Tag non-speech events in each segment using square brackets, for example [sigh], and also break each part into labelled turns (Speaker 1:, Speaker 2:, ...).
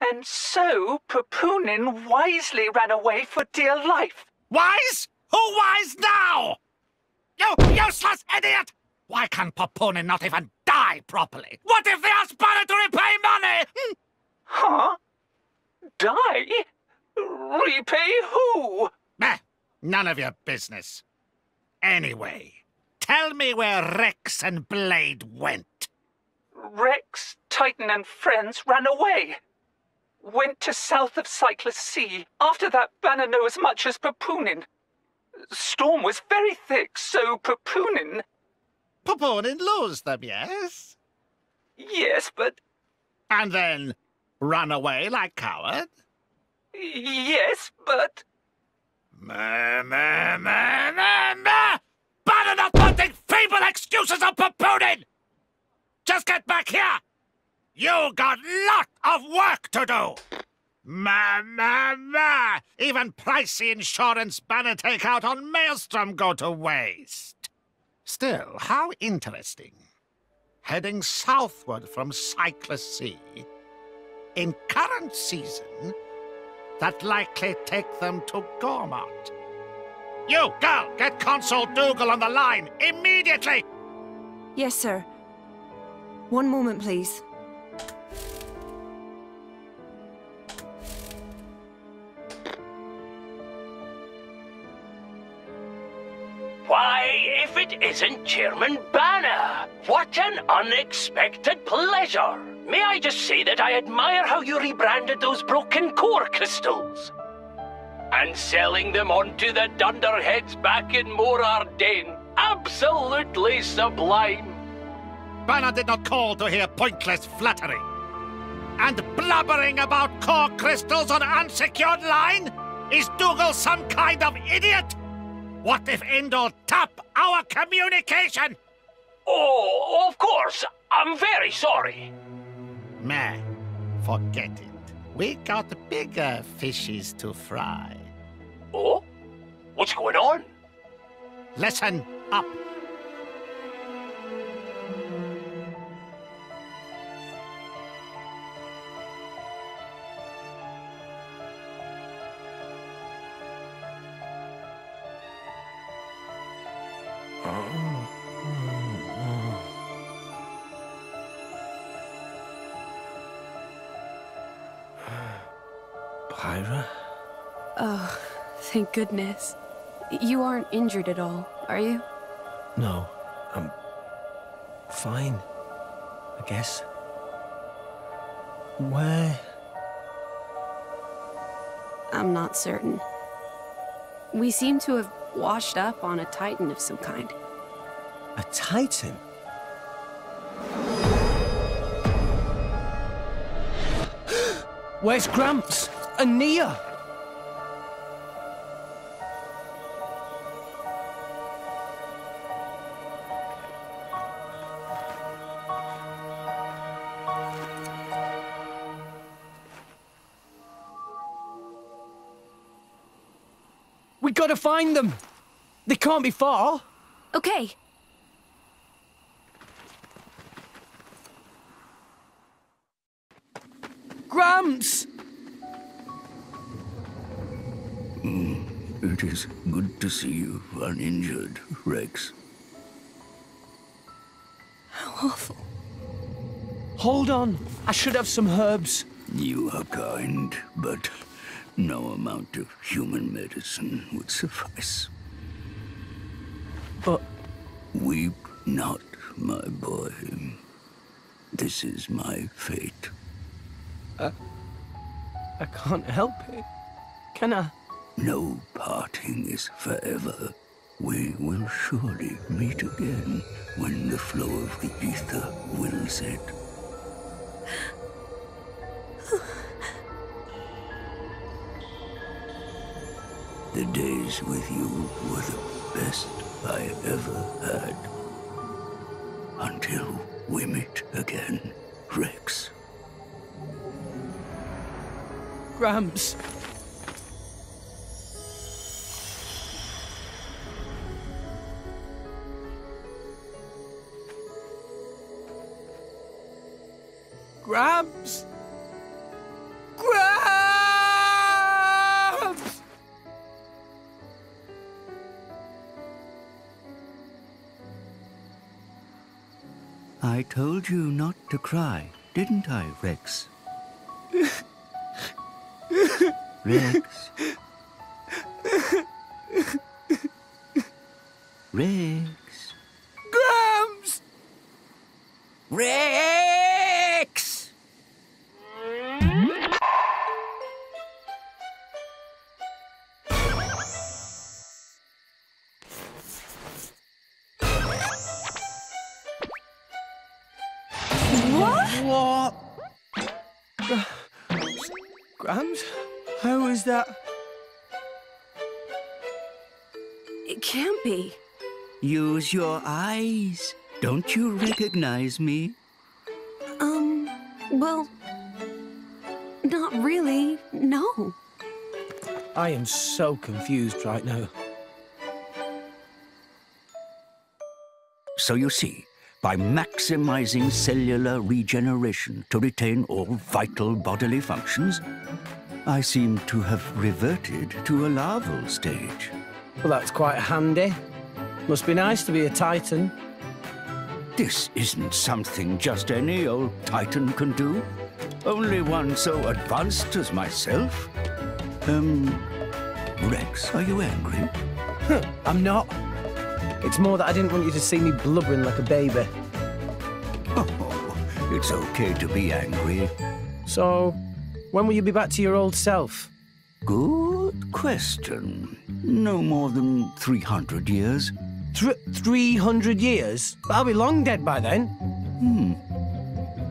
Speaker 1: And so Pupunin wisely ran away for dear life.
Speaker 2: Wise? Who wise now? You useless idiot! Why can Pupunin not even die properly? What if they ask Bana to repay money? Hmm?
Speaker 1: Huh? Die? Repay who?
Speaker 2: Eh, none of your business. Anyway, tell me where Rex and Blade went.
Speaker 1: Rex, Titan, and friends ran away. Went to south of Cyclus Sea. After that, Bana knew as much as Pupunin. Storm was very thick, so Pupunin...
Speaker 2: Pupunin lose them, yes?
Speaker 1: Yes, but...
Speaker 2: And then run away like coward?
Speaker 1: Yes, but...
Speaker 2: Ma, ma, ma, ma, ma! Bana not wanting feeble excuses of Pupunin! Just get back here! You got lot of work to do! Ma, ma, ma! Even pricey insurance Bana takeout on Maelstrom go to waste. Still, how interesting. Heading southward from Cyclus Sea, in current season, that likely take them to Gormott. You, girl, get Consul Dougal on the line, immediately!
Speaker 3: Yes, sir. One moment, please.
Speaker 4: Why, if it isn't Chairman Bana! What an unexpected pleasure! May I just say that I admire how you rebranded those broken core crystals? And selling them onto the dunderheads back in Mor Ardain. Absolutely sublime!
Speaker 2: Bana did not call to hear pointless flattery. And blubbering about core crystals on unsecured line? Is Dougal some kind of idiot? What if Indol tap our communication?
Speaker 4: Oh, of course. I'm very sorry.
Speaker 2: Man, forget it. We got bigger fishes to fry.
Speaker 4: Oh? What's going on?
Speaker 2: Listen up.
Speaker 5: Pyra?
Speaker 3: Oh, thank goodness. You aren't injured at all, are you?
Speaker 5: No, I'm fine, I guess. Where?
Speaker 3: I'm not certain. We seem to have washed up on a Titan of some kind.
Speaker 5: A Titan? [gasps] Where's Gramps? And Nia? We gotta find them! They can't be far!
Speaker 3: Okay.
Speaker 6: It is good to see you uninjured, Rex.
Speaker 3: How awful.
Speaker 5: Hold on, I should have some herbs.
Speaker 6: You are kind, but no amount of human medicine would suffice.
Speaker 5: But
Speaker 6: Weep not, my boy. This is my fate.
Speaker 5: I I can't help it. Can I?
Speaker 6: No parting is forever. We will surely meet again when the flow of the ether wills it. The days with you were the best I ever had. Until we meet again, Rex.
Speaker 5: Gramps! Gramps!
Speaker 6: I told you not to cry, didn't I, Rex? Rex? [laughs] Rex? Recognize me?
Speaker 3: Um, well, not really, no.
Speaker 5: I am so confused right now.
Speaker 6: So you see, by maximizing cellular regeneration to retain all vital bodily functions, I seem to have reverted to a larval stage.
Speaker 5: Well, that's quite handy. Must be nice to be a titan.
Speaker 6: This isn't something just any old titan can do. Only one so advanced as myself. Um, Rex, are you angry?
Speaker 5: I'm not. It's more that I didn't want you to see me blubbering like a baby.
Speaker 6: Oh, it's okay to be angry.
Speaker 5: So, when will you be back to your old self?
Speaker 6: Good question. No more than 300 years.
Speaker 5: Thr 300 years? I'll be long dead by then. Hmm.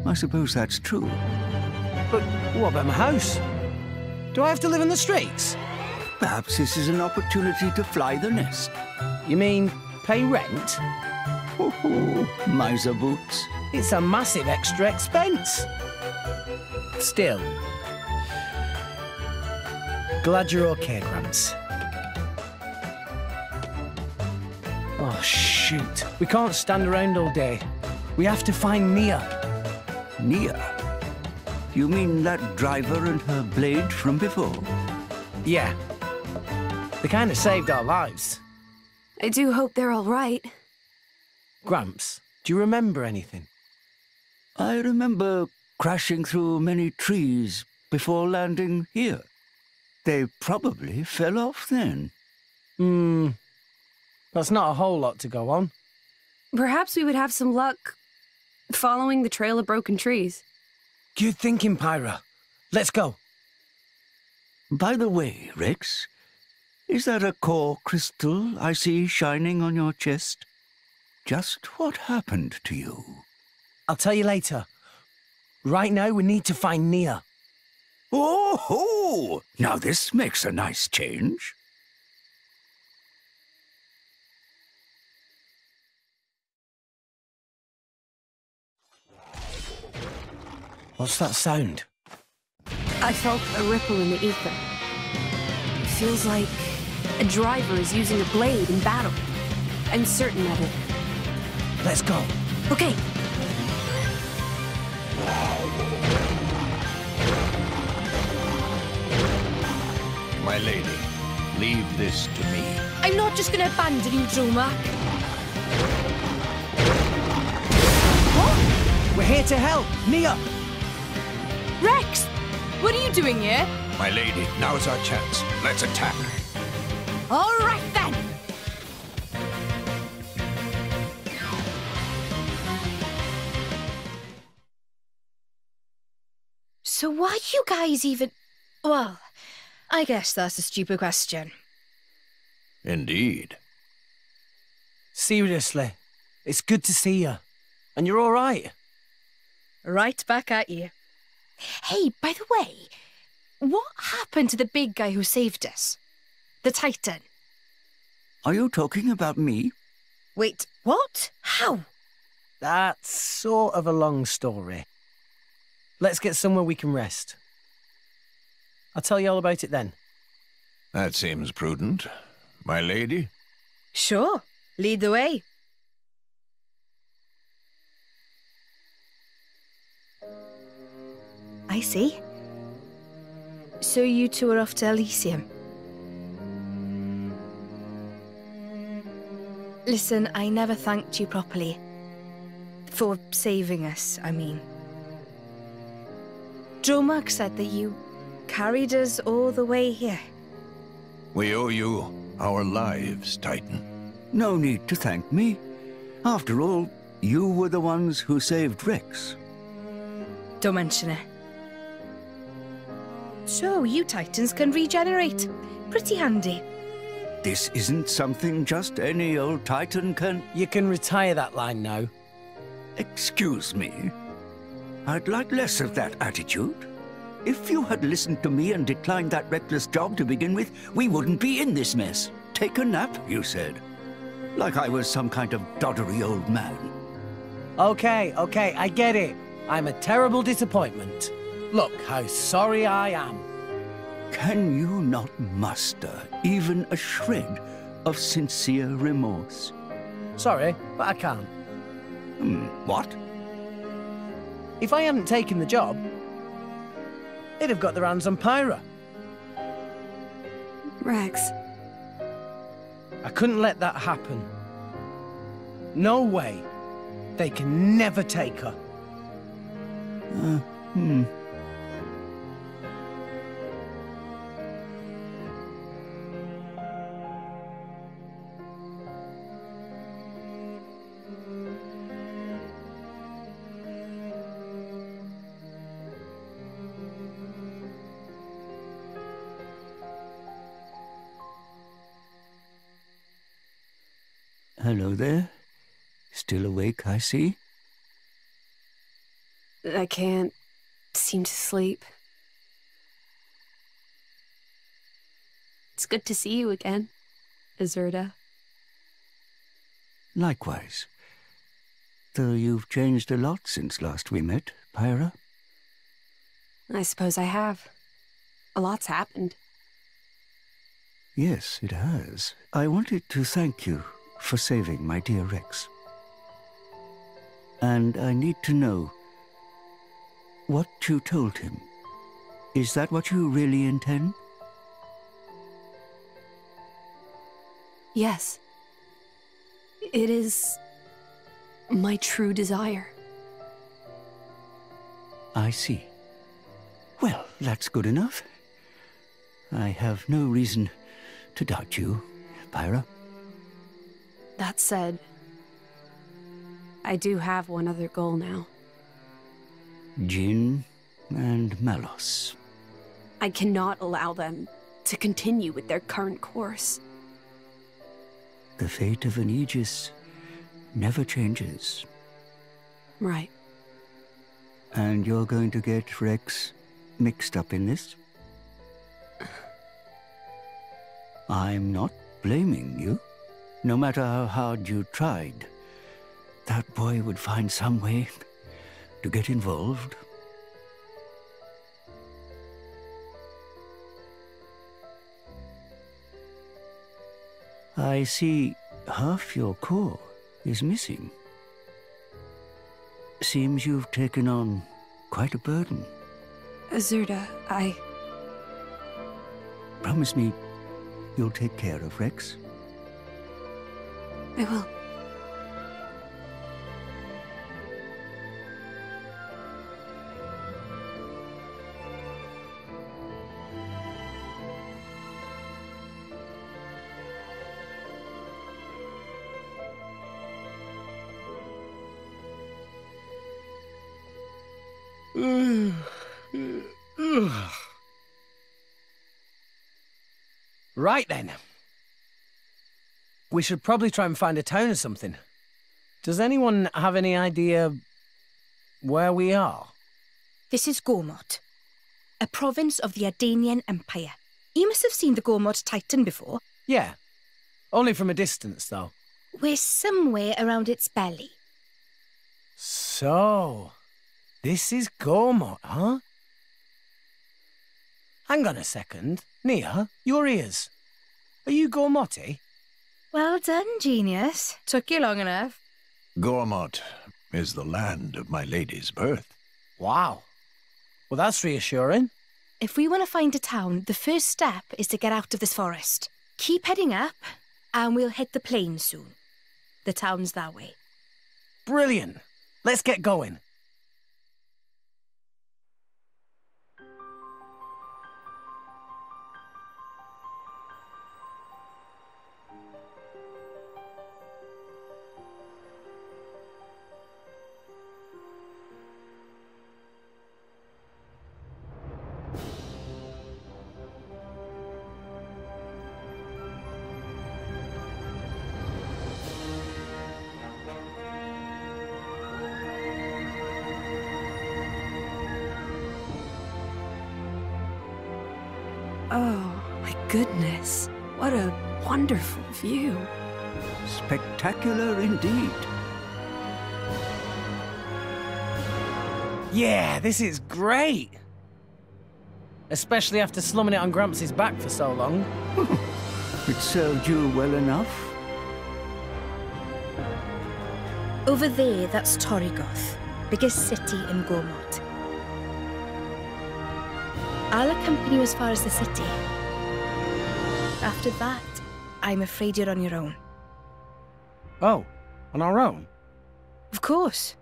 Speaker 6: I suppose that's true.
Speaker 5: But what about my house? Do I have to live in the streets?
Speaker 6: Perhaps this is an opportunity to fly the nest.
Speaker 5: You mean pay rent?
Speaker 6: Oh, miser boots.
Speaker 5: It's a massive extra expense. Still. Glad you're okay, Gramps. Oh, shoot. We can't stand around all day. We have to find Nia.
Speaker 6: Nia. You mean that driver and her blade from before?
Speaker 5: Yeah. They kind of saved our lives.
Speaker 3: I do hope they're all right.
Speaker 5: Gramps, do you remember anything?
Speaker 6: I remember crashing through many trees before landing here. They probably fell off then.
Speaker 5: Hmm. That's not a whole lot to go on.
Speaker 3: Perhaps we would have some luck following the trail of broken trees.
Speaker 5: Good thinking, Pyra. Let's go.
Speaker 6: By the way, Rex, is that a core crystal I see shining on your chest? Just what happened to you?
Speaker 5: I'll tell you later. Right now, we need to find Nia.
Speaker 6: Oh, ho! Now this makes a nice change.
Speaker 5: What's that sound?
Speaker 3: I felt a ripple in the ether. It feels like a driver is using a blade in battle. I'm certain of it.
Speaker 5: Let's go.
Speaker 3: Okay,
Speaker 2: My lady, leave this to me.
Speaker 7: I'm not just gonna abandon you, Dromarch.
Speaker 5: We're here to help. Nia!
Speaker 7: Rex! What are you doing here?
Speaker 2: My lady, now's our chance. Let's attack.
Speaker 7: All right then! So why you guys even... Well, I guess that's a stupid question.
Speaker 2: Indeed.
Speaker 5: Seriously, it's good to see you. And you're all right.
Speaker 7: Right back at you. Hey, by the way, what happened to the big guy who saved us? The Titan.
Speaker 6: Are you talking about me?
Speaker 7: Wait, what? How?
Speaker 5: That's sort of a long story. Let's get somewhere we can rest. I'll tell you all about it then.
Speaker 2: That seems prudent. My lady?
Speaker 7: Sure. Lead the way. I see. So you two are off to Elysium. Listen, I never thanked you properly. For saving us, I mean. Dromarch said that you carried us all the way here.
Speaker 8: We owe you our lives, Titan.
Speaker 6: No need to thank me. After all, you were the ones who saved Rex.
Speaker 7: Don't mention it. So, you Titans can regenerate. Pretty handy.
Speaker 6: This isn't something just any old Titan can.
Speaker 5: You can retire that line now.
Speaker 6: Excuse me. I'd like less of that attitude. If you had listened to me and declined that reckless job to begin with, we wouldn't be in this mess. Take a nap, you said. Like I was some kind of doddery old man.
Speaker 5: Okay, okay, I get it. I'm a terrible disappointment. Look how sorry I am.
Speaker 6: Can you not muster even a shred of sincere remorse?
Speaker 5: Sorry, but I can't.
Speaker 6: Hmm, what?
Speaker 5: If I hadn't taken the job, they'd have got their hands on Pyra.
Speaker 3: Rex,
Speaker 5: I couldn't let that happen. No way. They can never take her.
Speaker 6: Uh, hmm. There. Still awake, I see.
Speaker 3: I can't seem to sleep. It's good to see you again, Azurda.
Speaker 6: Likewise. Though you've changed a lot since last we met, Pyra.
Speaker 3: I suppose I have. A lot's happened.
Speaker 6: Yes, it has. I wanted to thank you for saving my dear Rex. And I need to know what you told him. Is that what you really intend?
Speaker 3: Yes. It is my true desire.
Speaker 6: I see. Well, that's good enough. I have no reason to doubt you, Pyra.
Speaker 3: That said, I do have one other goal now.
Speaker 6: Jin and Malos.
Speaker 3: I cannot allow them to continue with their current course.
Speaker 6: The fate of an Aegis never changes.
Speaker 3: Right.
Speaker 6: And you're going to get Rex mixed up in this? [sighs] I'm not blaming you. No matter how hard you tried, that boy would find some way to get involved. I see half your core is missing. Seems you've taken on quite a burden.
Speaker 3: Azurda, I.
Speaker 6: Promise me you'll take care of Rex.
Speaker 3: I will. [sighs]
Speaker 5: Right then. We should probably try and find a town or something. Does anyone have any idea where we are?
Speaker 7: This is Gormott, a province of the Ardanian Empire. You must have seen the Gormott Titan before.
Speaker 5: Yeah. Only from a distance, though.
Speaker 7: We're somewhere around its belly.
Speaker 5: So, this is Gormott, huh? Hang on a second. Nia, your ears. Are you Gormotti? Eh?
Speaker 7: Well done, genius. Took you long enough.
Speaker 8: Gormott is the land of my lady's birth.
Speaker 5: Wow. Well, that's reassuring.
Speaker 7: If we want to find a town, the first step is to get out of this forest. Keep heading up, and we'll hit the plain soon. The town's that way.
Speaker 5: Brilliant. Let's get going.
Speaker 6: Spectacular indeed.
Speaker 5: Yeah, this is great. Especially after slumming it on Gramps' back for so long. [laughs]
Speaker 6: It served you well enough.
Speaker 7: Over there, that's Torrigoth, biggest city in Gormott. I'll accompany you as far as the city. After that, I'm afraid you're on your own.
Speaker 5: Oh, on our own?
Speaker 7: Of course.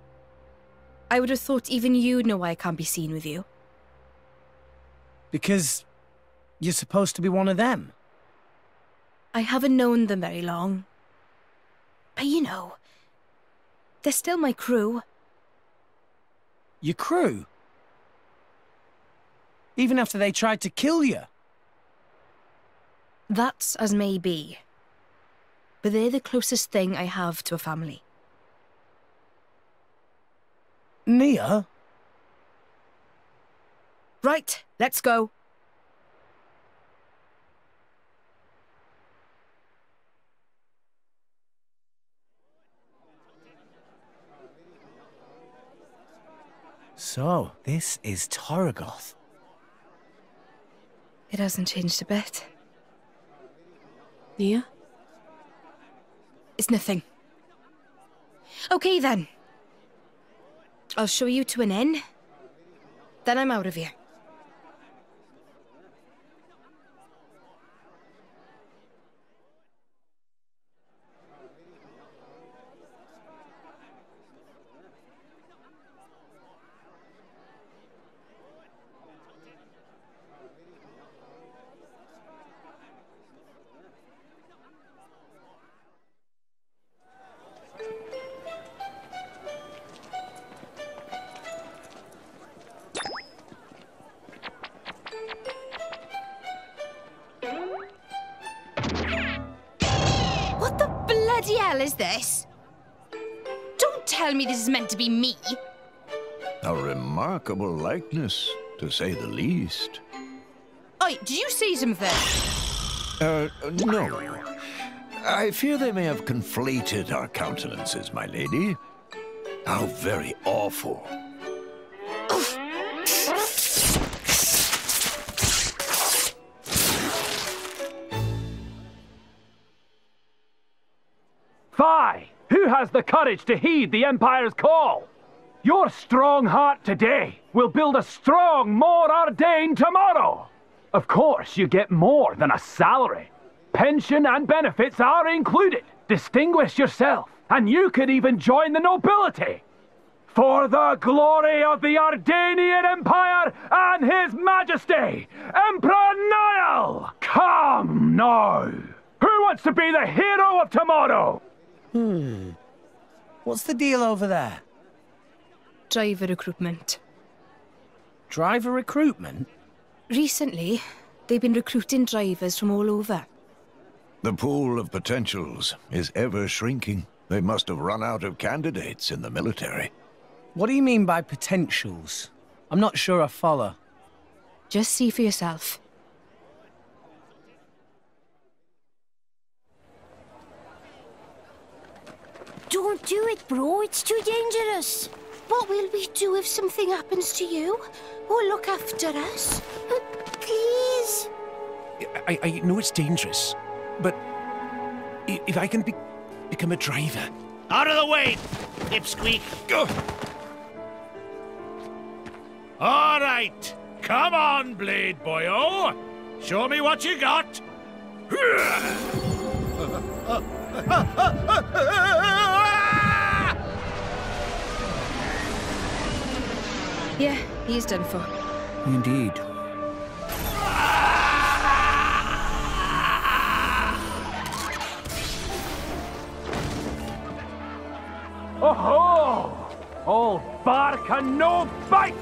Speaker 7: I would have thought even you'd know why I can't be seen with you.
Speaker 5: Because you're supposed to be one of them.
Speaker 7: I haven't known them very long. But you know, they're still my crew.
Speaker 5: Your crew? Even after they tried to kill you?
Speaker 7: That's as may be. But they're the closest thing I have to a family.
Speaker 5: Nia?
Speaker 7: Right, let's go.
Speaker 5: So, this is Torrigoth.
Speaker 7: It hasn't changed a bit.
Speaker 3: Nia?
Speaker 7: It's nothing. Okay then. I'll show you to an inn. Then I'm out of here.
Speaker 8: Remarkable to say the least.
Speaker 7: Oi, did you see something?
Speaker 8: Uh, no. I fear they may have conflated our countenances, my lady. How very awful.
Speaker 9: Phi, who has the courage to heed the Empire's call? Your strong heart today will build a strong, Mor Ardain tomorrow. Of course, you get more than a salary. Pension and benefits are included. Distinguish yourself, and you could even join the nobility. For the glory of the Ardanian Empire and His Majesty, Emperor Niall! Come now! Who wants to be the hero of tomorrow?
Speaker 5: Hmm. What's the deal over there?
Speaker 7: Driver recruitment.
Speaker 5: Driver recruitment?
Speaker 7: Recently, they've been recruiting drivers from all over.
Speaker 8: The pool of potentials is ever shrinking. They must have run out of candidates in the military.
Speaker 5: What do you mean by potentials? I'm not sure I follow.
Speaker 7: Just see for yourself.
Speaker 10: Don't do it, bro. It's too dangerous.
Speaker 7: What will we do if something happens to you? Or look after us?
Speaker 10: Please.
Speaker 11: I, I know it's dangerous, but if I can be, become a driver.
Speaker 2: Out of the way, Pipsqueak. Go. All right. Come on, Blade Boyo. Show me what you got. [laughs]
Speaker 7: Yeah, he's done for.
Speaker 6: Indeed.
Speaker 9: Oh ho! All bark and no bite!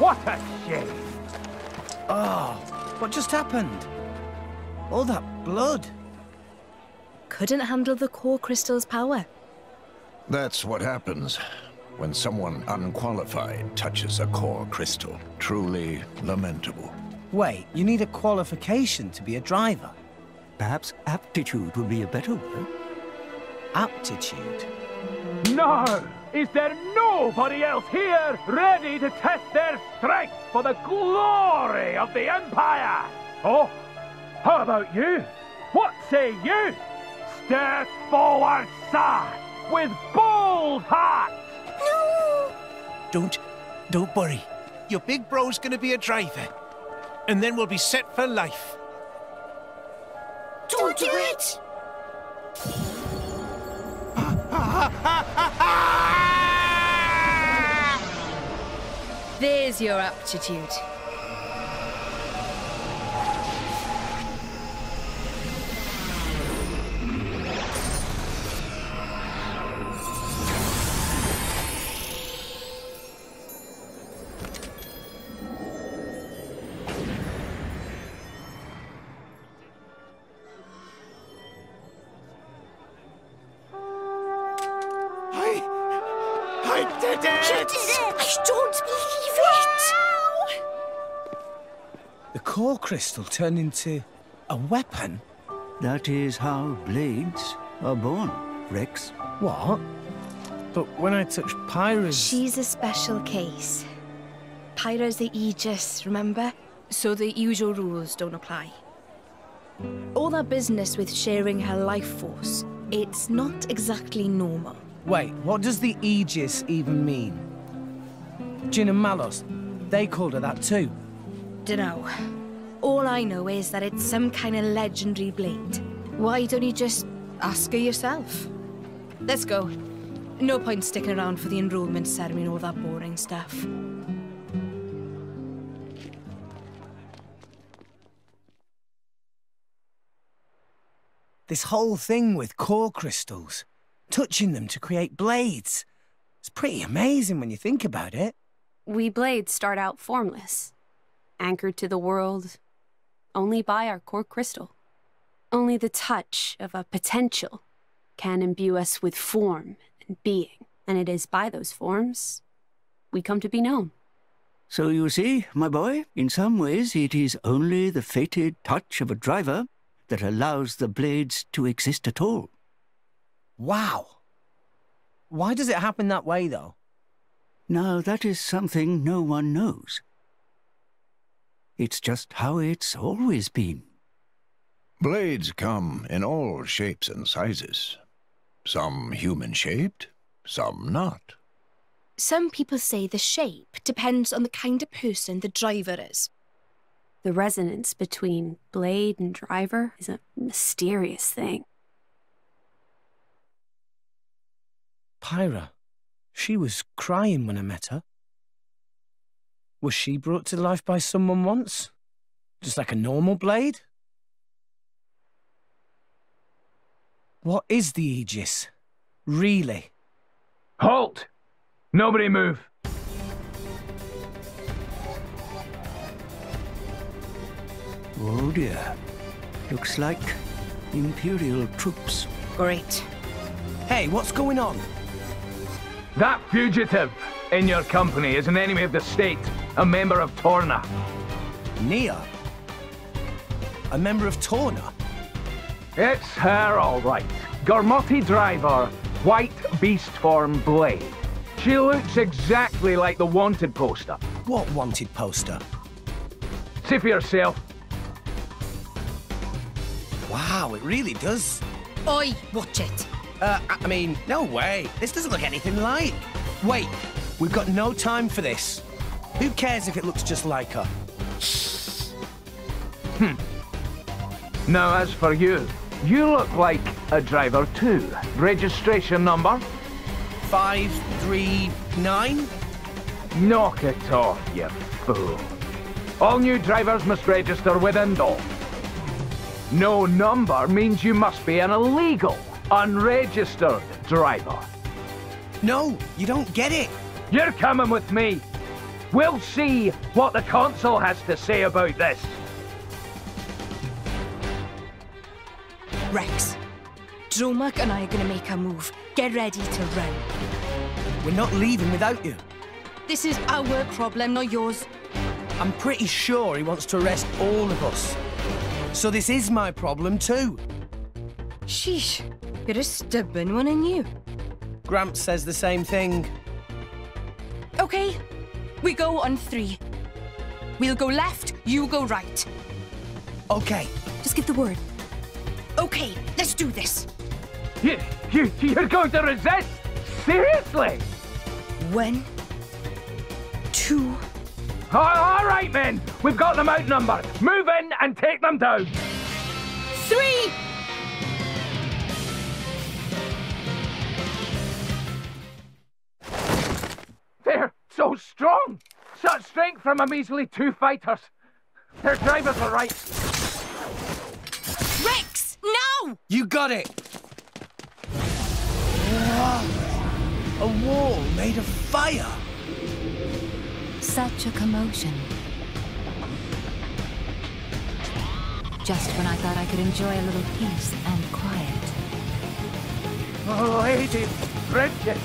Speaker 9: What a shame!
Speaker 5: Oh, what just happened? All that blood.
Speaker 7: Couldn't handle the core crystal's power.
Speaker 8: That's what happens when someone unqualified touches a core crystal. Truly lamentable.
Speaker 5: Wait, you need a qualification to be a driver?
Speaker 6: Perhaps aptitude would be a better word.
Speaker 5: Aptitude?
Speaker 9: No! Is there nobody else here ready to test their strength for the glory of the Empire? Oh, how about you? What say you? Step forward, sir, with bold heart!
Speaker 11: Don't, don't worry. Your big bro's gonna be a driver. And then we'll be set for life.
Speaker 10: Don't do it!
Speaker 7: There's your aptitude.
Speaker 5: Crystal turned into a weapon?
Speaker 6: That is how blades are born, Rex.
Speaker 5: What? But when I touch Pyra's...
Speaker 7: She's a special case. Pyra's the Aegis, remember? So the usual rules don't apply. All that business with sharing her life force, it's not exactly normal.
Speaker 5: Wait, what does the Aegis even mean? Jin and Malos, they called her that too.
Speaker 7: Dunno. All I know is that it's some kind of legendary blade. Why don't you just ask her yourself? Let's go. No point sticking around for the enrollment ceremony and all that boring stuff.
Speaker 5: This whole thing with core crystals, touching them to create blades. It's pretty amazing when you think about it.
Speaker 3: We blades start out formless, anchored to the world only by our core crystal. Only the touch of a potential can imbue us with form and being, and it is by those forms we come to be known.
Speaker 6: So you see, my boy, in some ways it is only the fated touch of a driver that allows the blades to exist at all.
Speaker 5: Wow. Why does it happen that way, though?
Speaker 6: Now, that is something no one knows. It's just how it's always been.
Speaker 8: Blades come in all shapes and sizes. Some human-shaped, some not.
Speaker 7: Some people say the shape depends on the kind of person the driver is.
Speaker 3: The resonance between blade and driver is a mysterious thing.
Speaker 5: Pyra, she was crying when I met her. Was she brought to life by someone once? Just like a normal blade? What is the Aegis? Really?
Speaker 9: Halt! Nobody move.
Speaker 6: Oh dear. Looks like Imperial troops.
Speaker 7: Great.
Speaker 5: Hey, what's going on?
Speaker 9: That fugitive in your company is an enemy of the state, a member of Torna.
Speaker 5: Nia? A member of Torna?
Speaker 9: It's her, all right. Gormotti driver, white beast form blade. She looks exactly like the wanted poster.
Speaker 5: What wanted poster?
Speaker 9: See for yourself.
Speaker 5: Wow, it really does.
Speaker 7: Oi, watch it.
Speaker 5: Uh, I I mean, no way. This doesn't look anything like. Wait, we've got no time for this. Who cares if it looks just like her? Hmm.
Speaker 9: Now, as for you, you look like a driver too. Registration number?
Speaker 5: Five, three, nine?
Speaker 9: Knock it off, you fool. All new drivers must register with Indol. No number means you must be an illegal, unregistered driver.
Speaker 5: No, you don't get it.
Speaker 9: You're coming with me. We'll see what the consul has to say about this.
Speaker 7: Rex, Dromarch and I are gonna make a move. Get ready to run.
Speaker 5: We're not leaving without you.
Speaker 7: This is our problem, not yours.
Speaker 5: I'm pretty sure he wants to arrest all of us. So this is my problem too.
Speaker 7: Sheesh, you're a stubborn one, and you.
Speaker 5: Gramps says the same thing.
Speaker 7: Okay, we go on three. We'll go left, you go right.
Speaker 5: Okay.
Speaker 7: Just give the word. Okay, let's do this.
Speaker 9: You, you, you're going to resist? Seriously?
Speaker 7: One, two.
Speaker 9: All, all right, men. We've got them outnumbered. Move in and take them down.
Speaker 7: Three!
Speaker 9: So strong. Such strength from a measly two fighters. Their drivers are right.
Speaker 7: Rex, no!
Speaker 5: You got it. Ah, a wall made of fire.
Speaker 12: Such a commotion. Just when I thought I could enjoy a little peace and quiet.
Speaker 9: Oh, Lady Brigid.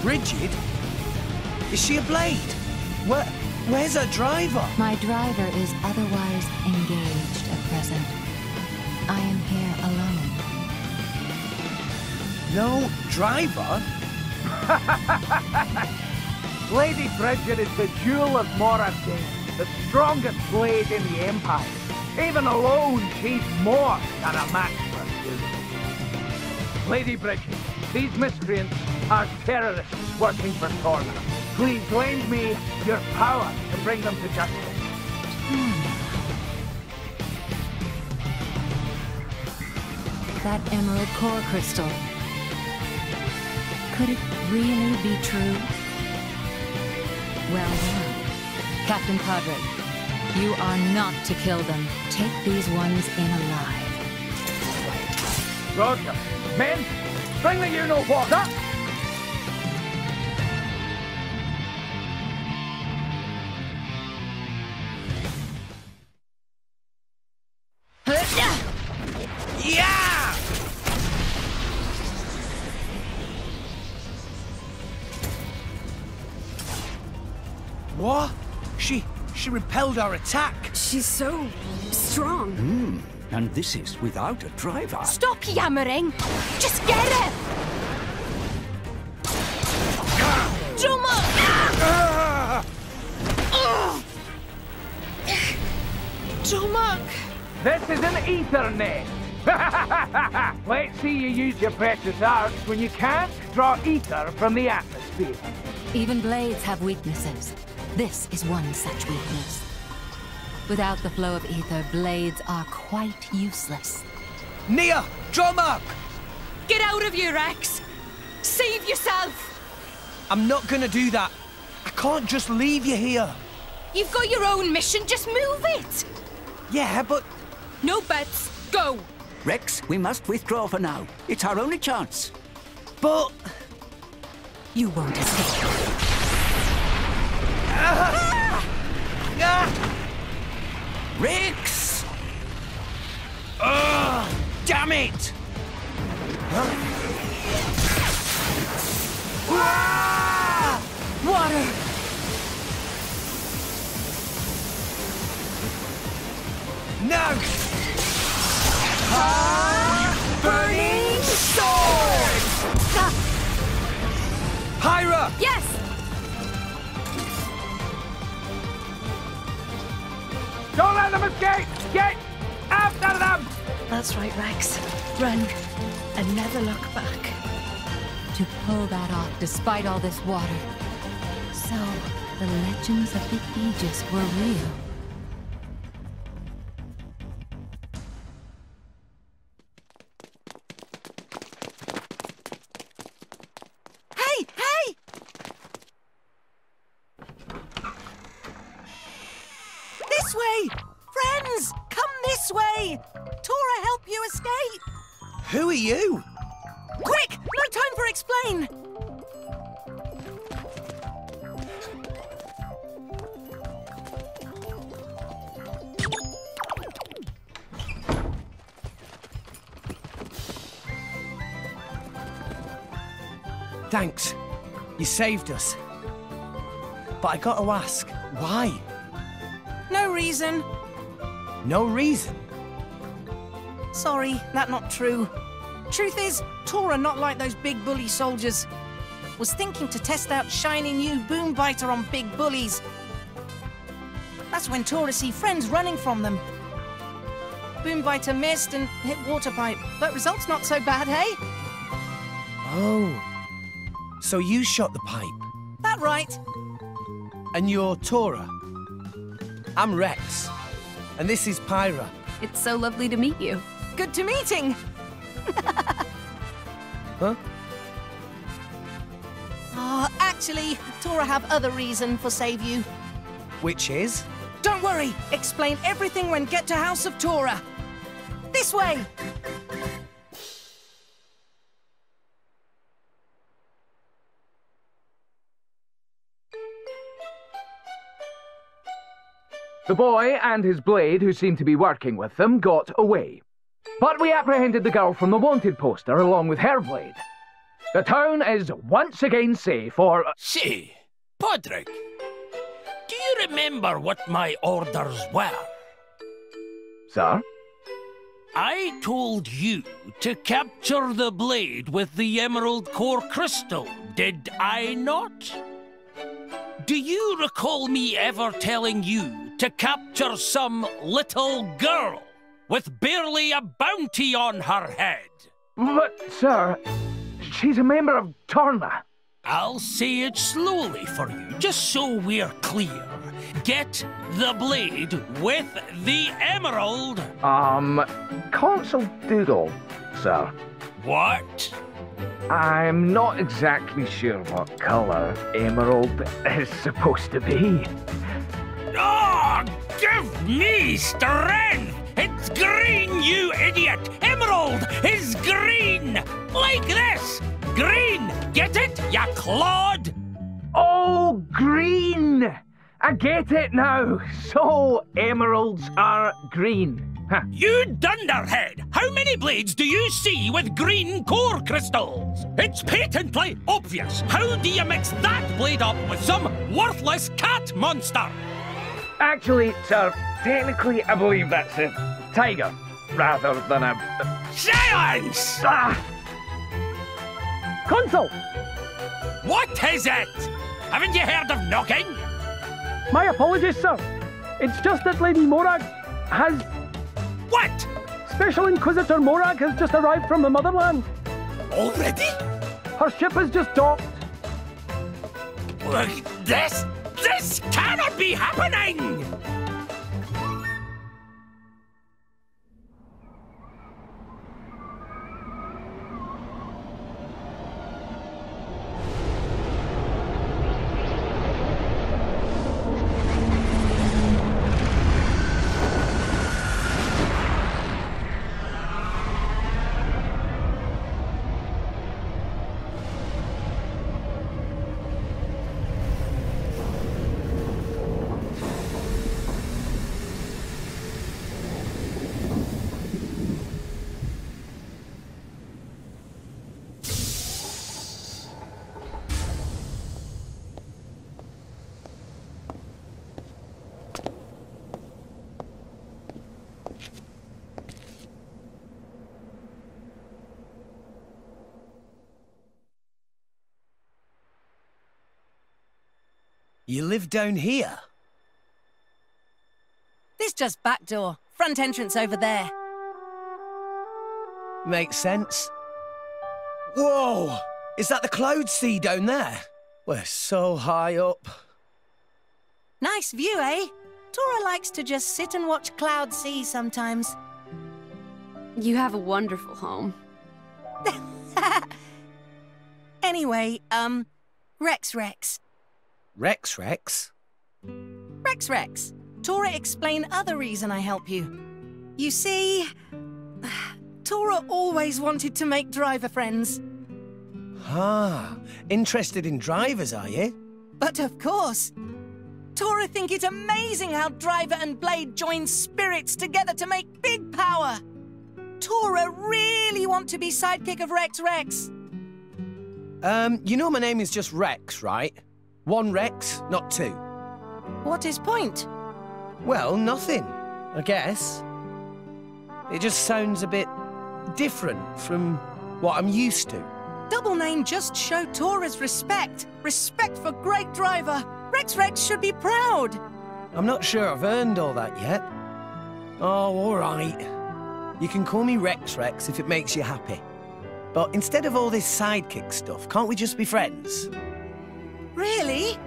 Speaker 5: Brigid? Is she a blade? Where, where's her driver?
Speaker 12: My driver is otherwise engaged at present. I am here alone.
Speaker 5: No driver? [laughs]
Speaker 9: Lady Brigid is the jewel of Mor Ardain, the strongest blade in the Empire. Even alone, she's more than a match for you. Lady Brigid, these miscreants are terrorists working for Torna. Please lend me your power to bring them to justice.
Speaker 12: That emerald core crystal. Could it really be true? Well, well. Captain Padre, you are not to kill them. Take these ones in alive.
Speaker 9: Roger. Men, bring the you-know-what up!
Speaker 5: Repelled our attack.
Speaker 3: She's so strong.
Speaker 6: Hmm. And this is without a driver.
Speaker 7: Stop yammering! Just get it! Dromarch! Dromarch!
Speaker 9: This is an Ethernet. [laughs] Let's see you use your precious arts when you can't draw ether from the atmosphere.
Speaker 12: Even blades have weaknesses. This is one such weakness. Without the flow of ether, blades are quite useless.
Speaker 5: Nia! Dromarch!
Speaker 7: Get out of here, Rex! Save yourself!
Speaker 5: I'm not gonna do that. I can't just leave you here.
Speaker 7: You've got your own mission, just move it!
Speaker 5: Yeah, but
Speaker 7: No bets, go!
Speaker 6: Rex, we must withdraw for now. It's our only chance.
Speaker 5: but
Speaker 12: You won't escape.
Speaker 6: Rex!
Speaker 5: Ugh, damn it! Ah!
Speaker 7: Water!
Speaker 5: No!
Speaker 9: Don't let them escape! Get after them!
Speaker 7: That's right, Rex. Run and never look back.
Speaker 12: To pull that off despite all this water. So, the legends of the Aegis were real.
Speaker 5: Saved us. But I gotta ask, why?
Speaker 13: No reason.
Speaker 5: No reason.
Speaker 13: Sorry, that not true. Truth is, Tora not like those big bully soldiers. Was thinking to test out shiny new boom biter on big bullies. That's when Tora see friends running from them. Boom biter missed and hit water pipe, but results not so bad, hey?
Speaker 5: Oh. So you shot the pipe.
Speaker 13: That right.
Speaker 5: And you're Tora. I'm Rex. And this is Pyra.
Speaker 3: It's so lovely to meet you.
Speaker 13: Good to meeting. [laughs]
Speaker 5: Huh?
Speaker 13: Ah, actually, Tora have other reason for save you.
Speaker 5: Which is?
Speaker 13: Don't worry. Explain everything when get to House of Tora. This way.
Speaker 9: The boy and his blade, who seemed to be working with them, got away. But we apprehended the girl from the wanted poster along with her blade. The town is once again safe for.
Speaker 4: Uh, Say, Padraig, do you remember what my orders were?
Speaker 9: Sir?
Speaker 4: I told you to capture the blade with the Emerald Core Crystal, did I not? Do you recall me ever telling you to capture some little girl with barely a bounty on her head?
Speaker 9: But, sir, she's a member of Torna.
Speaker 4: I'll say it slowly for you, just so we're clear. Get the blade with the emerald.
Speaker 9: Um, Consul Doodle, sir.
Speaker 4: What?
Speaker 9: I'm not exactly sure what colour emerald [laughs] is supposed to be.
Speaker 4: Oh, give me strength! It's green, you idiot! Emerald is green! Like this! Green! Get it, ya clod?
Speaker 9: Oh, green! I get it now. [laughs] So, emeralds are green. Huh.
Speaker 4: You dunderhead! How many blades do you see with green core crystals? It's patently obvious. How do you mix that blade up with some worthless cat monster?
Speaker 9: Actually, sir, technically, I believe that's a tiger rather than a.
Speaker 4: Silence!
Speaker 9: Ah! Consul!
Speaker 4: What is it? Haven't you heard of knocking?
Speaker 9: My apologies, sir. It's just that Lady Morag has.
Speaker 4: What?
Speaker 9: Special Inquisitor Morag has just arrived from the motherland.
Speaker 4: Already?
Speaker 9: Her ship has just docked.
Speaker 4: Look, This. This cannot be happening!
Speaker 5: You live down here?
Speaker 13: This just back door. Front entrance over there.
Speaker 5: Makes sense. Whoa! Is that the cloud sea down there? We're so high up.
Speaker 13: Nice view, eh? Tora likes to just sit and watch cloud sea sometimes.
Speaker 3: You have a wonderful home. [laughs]
Speaker 13: Anyway, um, Rex Rex.
Speaker 5: Rex Rex?
Speaker 13: Rex Rex. Tora explain other reason I help you. You see, [sighs] Tora always wanted to make driver friends.
Speaker 5: Ah, interested in drivers, are you?
Speaker 13: But of course, Tora think it amazing how Driver and Blade join spirits together to make big power. Tora really want to be sidekick of Rex Rex.
Speaker 5: Um, you know my name is just Rex, right? One Rex, not two.
Speaker 13: What is point?
Speaker 5: Well, nothing, I guess. It just sounds a bit different from what I'm used to.
Speaker 13: Double name just show Tora's respect. Respect for great driver. Rex Rex should be proud.
Speaker 5: I'm not sure I've earned all that yet. Oh, all right. You can call me Rex Rex if it makes you happy. But instead of all this sidekick stuff, can't we just be friends?
Speaker 13: Really?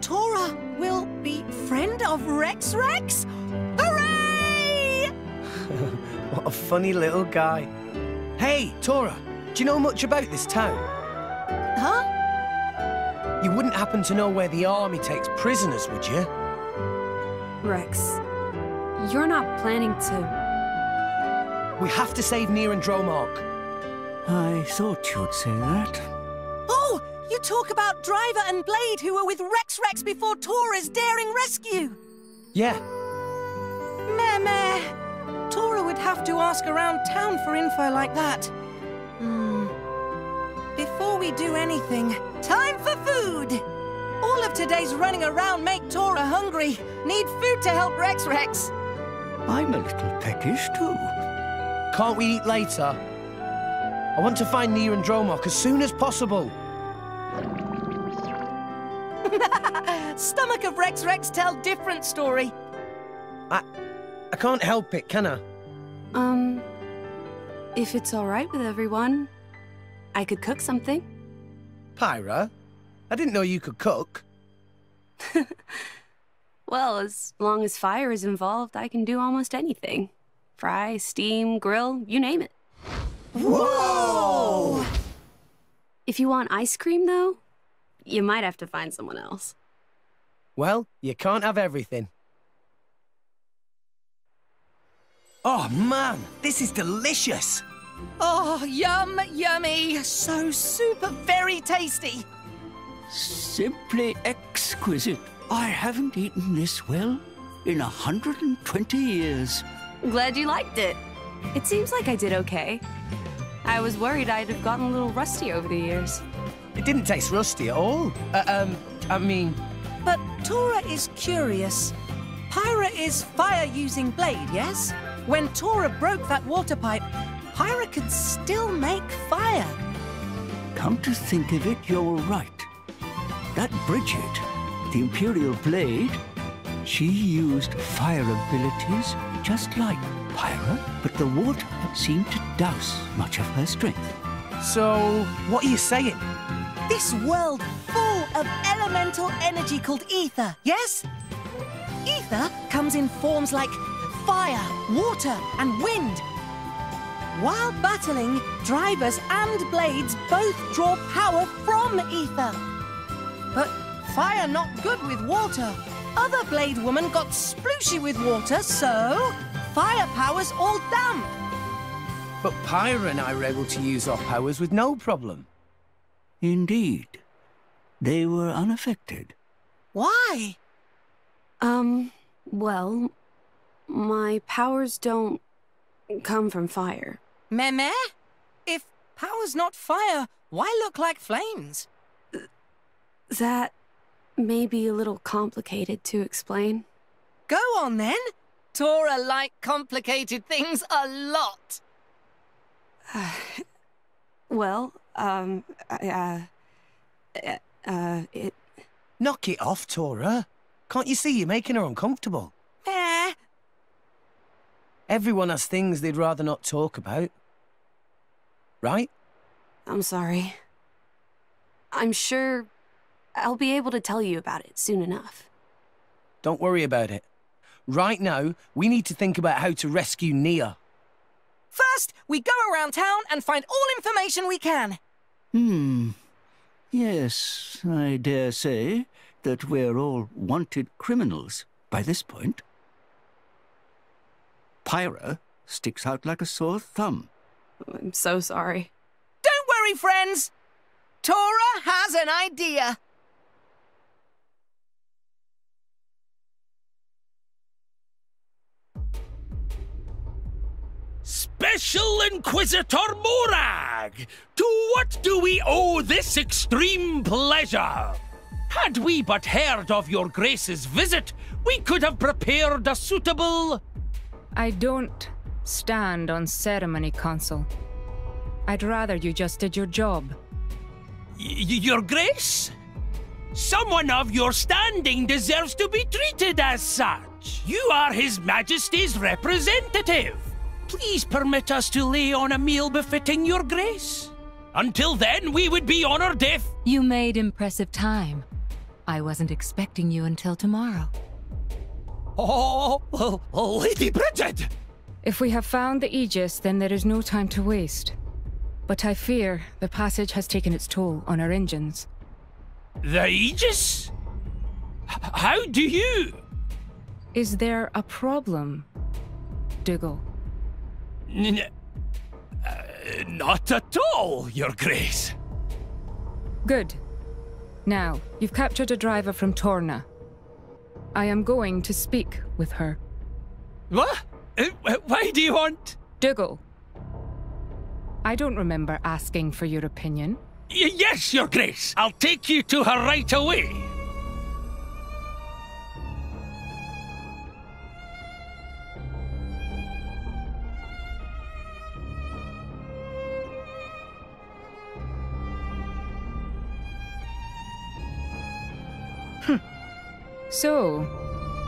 Speaker 13: Tora will be friend of Rex Rex? Hooray! [laughs]
Speaker 5: what a funny little guy. Hey, Tora, do you know much about this town?
Speaker 13: Huh?
Speaker 5: You wouldn't happen to know where the army takes prisoners, would you?
Speaker 3: Rex, you're not planning to...
Speaker 5: We have to save Nia and Dromarch.
Speaker 6: I thought you'd say that.
Speaker 13: Oh, you talk about Driver and Blade who were with Rex Rex before Tora's daring rescue.
Speaker 5: Yeah.
Speaker 13: Meh meh. Tora would have to ask around town for info like that. Hmm. Before we do anything, time for food! All of today's running around make Tora hungry. Need food to help Rex Rex.
Speaker 6: I'm a little peckish too.
Speaker 5: Can't we eat later? I want to find Nia and Dromarch as soon as possible. [laughs]
Speaker 13: Stomach of Rex Rex tell different story.
Speaker 5: I... I can't help it, can I?
Speaker 3: Um... If it's all right with everyone, I could cook something.
Speaker 5: Pyra? I didn't know you could cook. [laughs]
Speaker 3: Well, as long as fire is involved, I can do almost anything. Fry, steam, grill, you name it.
Speaker 13: Whoa!
Speaker 3: If you want ice cream, though, you might have to find someone else.
Speaker 5: Well, you can't have everything. Oh, man, this is delicious.
Speaker 13: Oh, yum, yummy. So super very tasty.
Speaker 6: Simply exquisite. I haven't eaten this well in 120 years.
Speaker 3: Glad you liked it. It seems like I did okay. I was worried I'd have gotten a little rusty over the years.
Speaker 5: It didn't taste rusty at all. Uh, um, I mean...
Speaker 13: But Tora is curious. Pyra is fire-using blade, yes? When Tora broke that water pipe, Pyra could still make fire.
Speaker 6: Come to think of it, you're right. That Brigid, the Imperial Blade, she used fire abilities just like Pyra, but the water seemed to douse much of her strength.
Speaker 5: So, what are you saying?
Speaker 13: This world full of elemental energy called ether, yes? Ether comes in forms like fire, water, and wind. While battling, drivers and blades both draw power from ether. But fire not good with water. Other blade woman got splooshy with water, so fire powers all damp.
Speaker 5: But Pyra and I were able to use our powers with no problem.
Speaker 6: Indeed. They were unaffected.
Speaker 13: Why?
Speaker 3: Um, well, my powers don't come from fire.
Speaker 13: Meh-meh? If power's not fire, why look like flames?
Speaker 3: That may be a little complicated to explain.
Speaker 13: Go on then. Tora like complicated things a lot. [sighs]
Speaker 3: well, um, uh, uh, uh, it.
Speaker 5: Knock it off, Tora. Can't you see you're making her uncomfortable?
Speaker 13: Eh.
Speaker 5: Everyone has things they'd rather not talk about. Right?
Speaker 3: I'm sorry. I'm sure I'll be able to tell you about it soon enough.
Speaker 5: Don't worry about it. Right now, we need to think about how to rescue Nia.
Speaker 13: First, we go around town and find all information we can.
Speaker 6: Hmm. Yes, I dare say that we're all wanted criminals. by this point. Pyra sticks out like a sore thumb.
Speaker 3: I'm so sorry.
Speaker 13: Don't worry, friends. Tora has an idea.
Speaker 4: Special Inquisitor Morag! To what do we owe this extreme pleasure? Had we but heard of your grace's visit, we could have prepared a suitable...
Speaker 12: I don't stand on ceremony, Consul. I'd rather you just did your job.
Speaker 4: Y your grace? Someone of your standing deserves to be treated as such. You are His Majesty's representative. Please permit us to lay on a meal befitting your grace. Until then, we would be honored if...
Speaker 14: You made impressive time. I wasn't expecting you until tomorrow.
Speaker 4: Oh, oh, Lady Brigid!
Speaker 12: If we have found the Aegis, then there is no time to waste. But I fear the passage has taken its toll on our engines.
Speaker 4: The Aegis? H how do you...
Speaker 12: Is there a problem, Dughall?
Speaker 4: N uh, not at all, Your Grace.
Speaker 12: Good. Now, you've captured a driver from Torna. I am going to speak with her.
Speaker 4: What? Uh, why do you want...
Speaker 12: Dughall. I don't remember asking for your opinion.
Speaker 4: Y yes, Your Grace. I'll take you to her right away.
Speaker 12: So,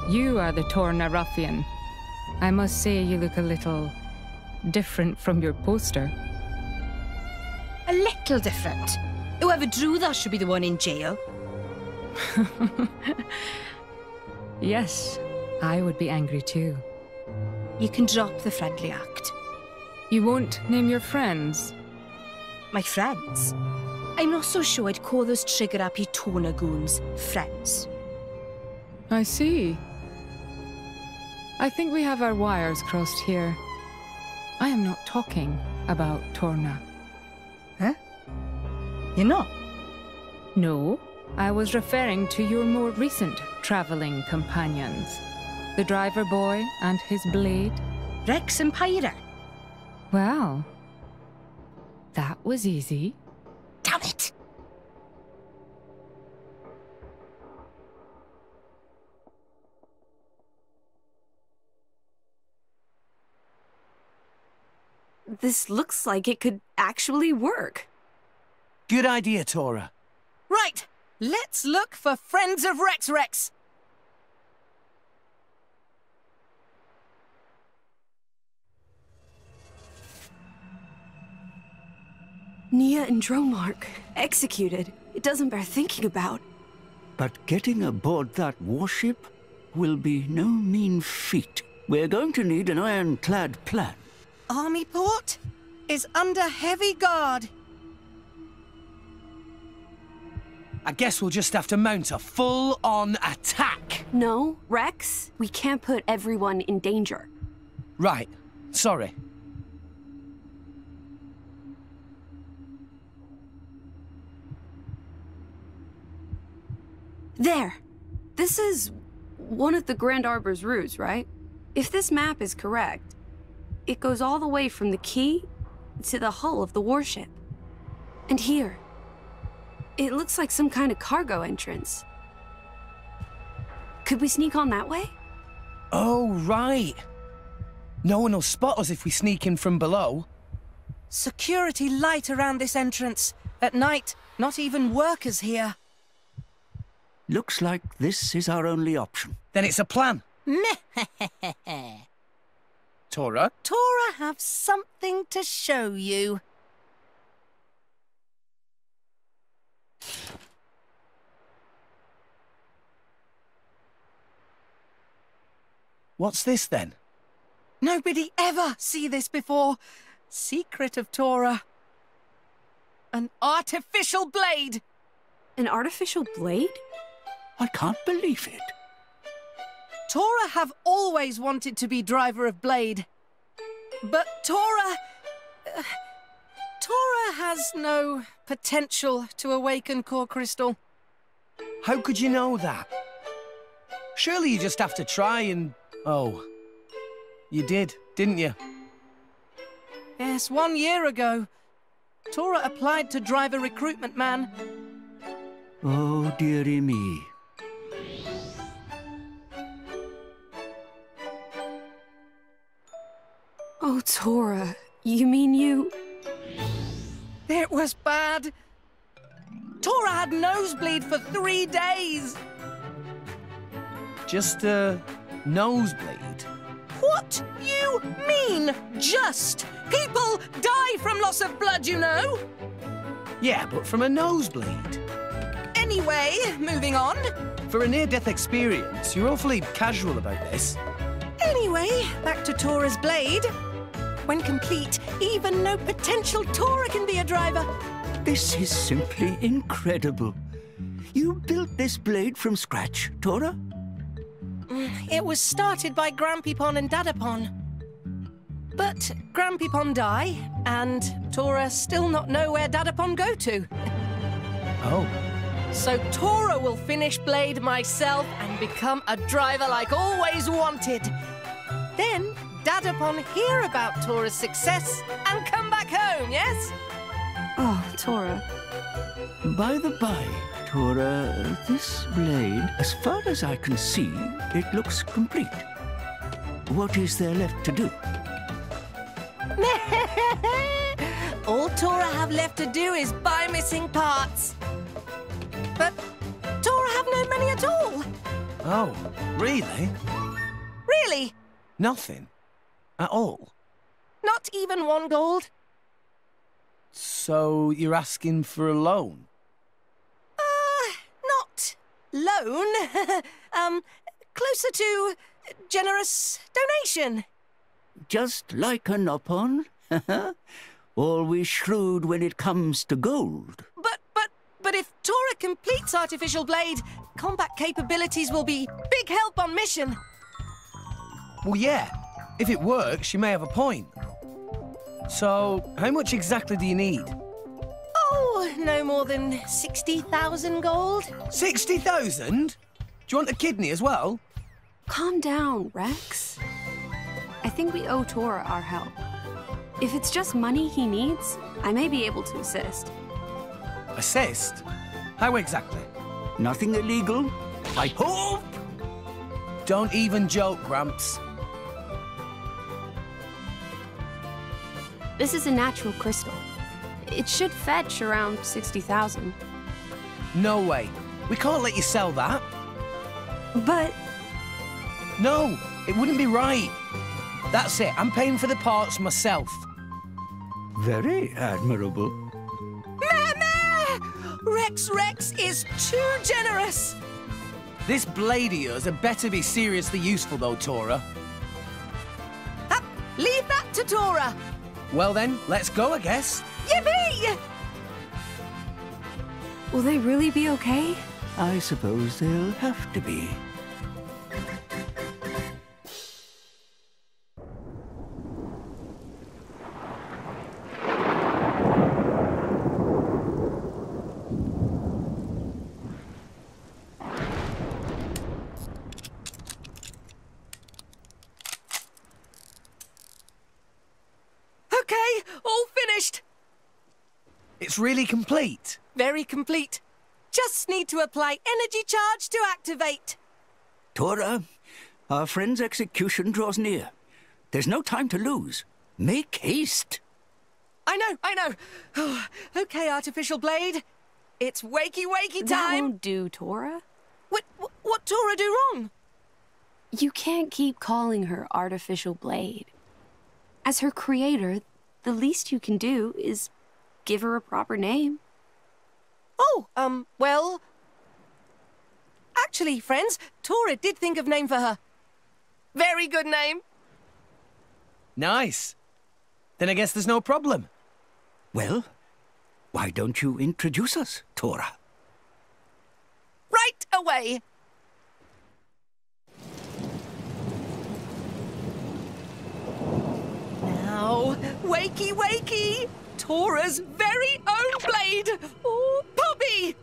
Speaker 12: you are the Torna ruffian. I must say you look a little different from your poster.
Speaker 13: A little different. Whoever drew that should be the one in jail. [laughs]
Speaker 12: yes, I would be angry too.
Speaker 13: You can drop the friendly act.
Speaker 12: You won't name your friends?
Speaker 13: My friends? I'm not so sure I'd call those trigger-happy Torna goons friends.
Speaker 12: I see. I think we have our wires crossed here. I am not talking about Torna.
Speaker 13: Huh? You're not?
Speaker 12: No, I was referring to your more recent traveling companions. The driver boy and his blade.
Speaker 13: Rex and Pyra.
Speaker 12: Well, that was easy.
Speaker 13: Damn it!
Speaker 3: This looks like it could actually work.
Speaker 5: Good idea, Tora.
Speaker 13: Right, let's look for Friends of Rex Rex.
Speaker 3: Nia and Dromarch, executed. It doesn't bear thinking about.
Speaker 6: But getting aboard that warship will be no mean feat. We're going to need an ironclad plan.
Speaker 13: Army port is under heavy guard.
Speaker 5: I guess we'll just have to mount a full-on attack.
Speaker 3: No, Rex, we can't put everyone in danger.
Speaker 5: Right. Sorry.
Speaker 3: There. This is one of the Grand Arbor's routes, right? If this map is correct, it goes all the way from the quay to the hull of the warship. And here, it looks like some kind of cargo entrance. Could we sneak on that way?
Speaker 5: Oh, right. No one will spot us if we sneak in from below.
Speaker 13: Security light around this entrance. At night, not even workers here.
Speaker 6: Looks like this is our only option.
Speaker 5: Then it's a plan. [laughs] Tora?
Speaker 13: Tora have something to show you.
Speaker 5: What's this then?
Speaker 13: Nobody ever see this before. Secret of Tora. An artificial blade.
Speaker 3: An artificial blade?
Speaker 6: I can't believe it.
Speaker 13: Tora have always wanted to be driver of Blade. But Tora... uh, Tora has no potential to awaken Core Crystal.
Speaker 5: How could you know that? Surely you just have to try and... Oh. You did, didn't you?
Speaker 13: Yes, one year ago. Tora applied to drive a recruitment man.
Speaker 6: Oh, dearie me.
Speaker 3: Oh, Tora, you mean you.
Speaker 13: It was bad. Tora had nosebleed for three days.
Speaker 5: Just a nosebleed?
Speaker 13: What you mean, just? People die from loss of blood, you know.
Speaker 5: Yeah, but from a nosebleed.
Speaker 13: Anyway, moving on.
Speaker 5: For a near-death experience, you're awfully casual about this.
Speaker 13: Anyway, back to Tora's blade. When complete, even no potential Tora can be a driver.
Speaker 6: This is simply incredible. You built this blade from scratch, Tora?
Speaker 13: Mm, It was started by Grampypon and Dadapon. But Grampypon die, and Tora still not know where Dadapon go to.
Speaker 5: Oh.
Speaker 13: So Tora will finish Blade myself and become a driver like always wanted. Then Dadapon hear about Tora's success and come back home, yes?
Speaker 3: Oh, Tora.
Speaker 6: By the by, Tora, this blade, as far as I can see, it looks complete. What is there left to do? [laughs]
Speaker 13: All Tora have left to do is buy missing parts. But Tora have no money at all.
Speaker 5: Oh, really?
Speaker 13: Really?
Speaker 5: Nothing? At all?
Speaker 13: Not even one gold?
Speaker 5: So you're asking for a loan?
Speaker 13: Uh, not loan. [laughs] um, closer to generous donation.
Speaker 6: Just like a Nopon? Always shrewd when it comes to gold.
Speaker 13: But, but, but if Tora completes Artificial Blade, combat capabilities will be big help on mission.
Speaker 5: Well, yeah. If it works, you may have a point. So, how much exactly do you need?
Speaker 13: Oh, no more than 60,000 gold.
Speaker 5: 60,000? Do you want a kidney as well?
Speaker 3: Calm down, Rex. I think we owe Tora our help. If it's just money he needs, I may be able to assist.
Speaker 5: Assist? How exactly?
Speaker 6: Nothing illegal, I hope.
Speaker 5: Don't even joke, Gramps.
Speaker 3: This is a natural crystal. It should fetch around 60,000.
Speaker 5: No way. We can't let you sell that.
Speaker 3: But
Speaker 5: No, it wouldn't be right. That's it. I'm paying for the parts myself.
Speaker 6: Very admirable.
Speaker 13: Mama! Rex Rex is too generous.
Speaker 5: This blade of yours had better be seriously useful, though, Tora.
Speaker 13: Up, leave that to Tora.
Speaker 5: Well then, let's go, I guess.
Speaker 13: Yippee!
Speaker 3: will they really be okay?
Speaker 6: I suppose they'll have to be.
Speaker 5: It's really complete.
Speaker 13: Very complete. Just need to apply energy charge to activate.
Speaker 6: Tora, our friend's execution draws near. There's no time to lose. Make haste.
Speaker 13: I know, I know. Oh, [sighs] okay, artificial blade. It's wakey wakey time.
Speaker 3: That
Speaker 13: time.
Speaker 3: won't do, Tora.
Speaker 13: What, what, what Tora do wrong?
Speaker 3: You can't keep calling her Artificial Blade. As her creator, the least you can do is give her a proper name.
Speaker 13: Oh, um, well... Actually, friends, Tora did think of name for her. Very good name.
Speaker 5: Nice. Then I guess there's no problem.
Speaker 6: Well, why don't you introduce us, Tora?
Speaker 13: Right away! Now, wakey wakey! Tora's very own blade! Oh, Poppi!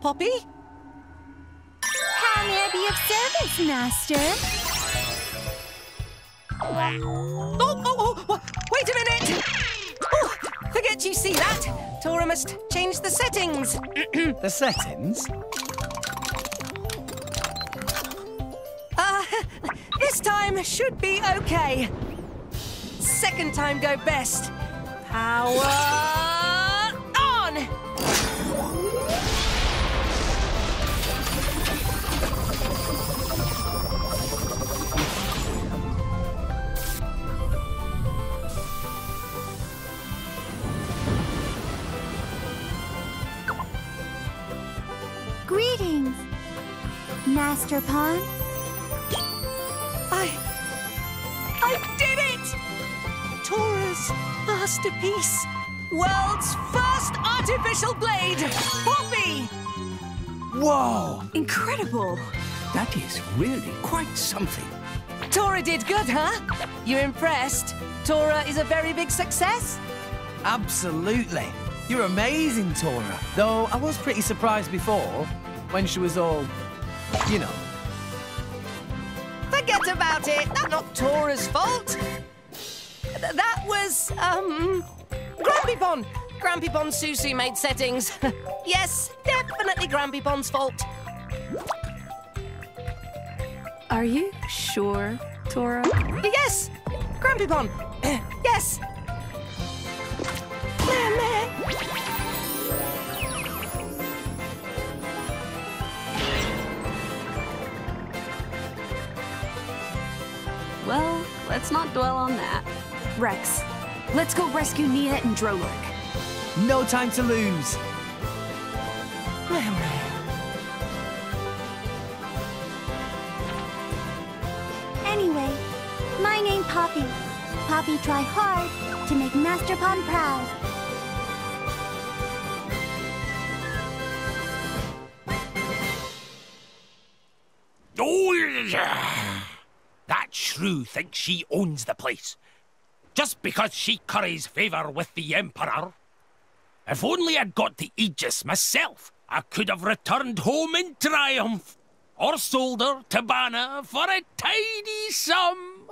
Speaker 13: Poppi?
Speaker 10: How may I be of service, Master?
Speaker 13: Oh, oh, oh, wait a minute! Oh, forget you see that. Tora must change the settings. [clears throat]
Speaker 5: the settings?
Speaker 13: Uh, this time should be okay. Second time go best. Power on!
Speaker 10: Masterpon.
Speaker 13: I. I did it! Tora's masterpiece. World's first artificial blade, Poppi!
Speaker 5: Whoa!
Speaker 13: Incredible!
Speaker 6: That is really quite something.
Speaker 13: Tora did good, huh? You impressed? Tora is a very big success?
Speaker 5: Absolutely. You're amazing, Tora. Though I was pretty surprised before, when she was all, you know.
Speaker 13: Forget about it. That's not Tora's fault. Th- that was, um, Grampypon. Grumpy Pond Susu made settings. [laughs] yes, definitely Grampypon's fault.
Speaker 3: Are you sure, Tora?
Speaker 13: Yes, Grampypon. [clears throat] yes. Meh, meh.
Speaker 3: Let's not dwell on that. Rex, let's go rescue Nia and Dromarch.
Speaker 5: No time to lose.
Speaker 13: Meh, meh.
Speaker 10: Anyway, my name Poppi. Poppi try hard to make Masterpon proud.
Speaker 4: Oh, yeah. Shrew thinks she owns the place. Just because she curries favour with the Emperor. If only I'd got the Aegis myself, I could have returned home in triumph. Or sold her to Bana for a tidy sum.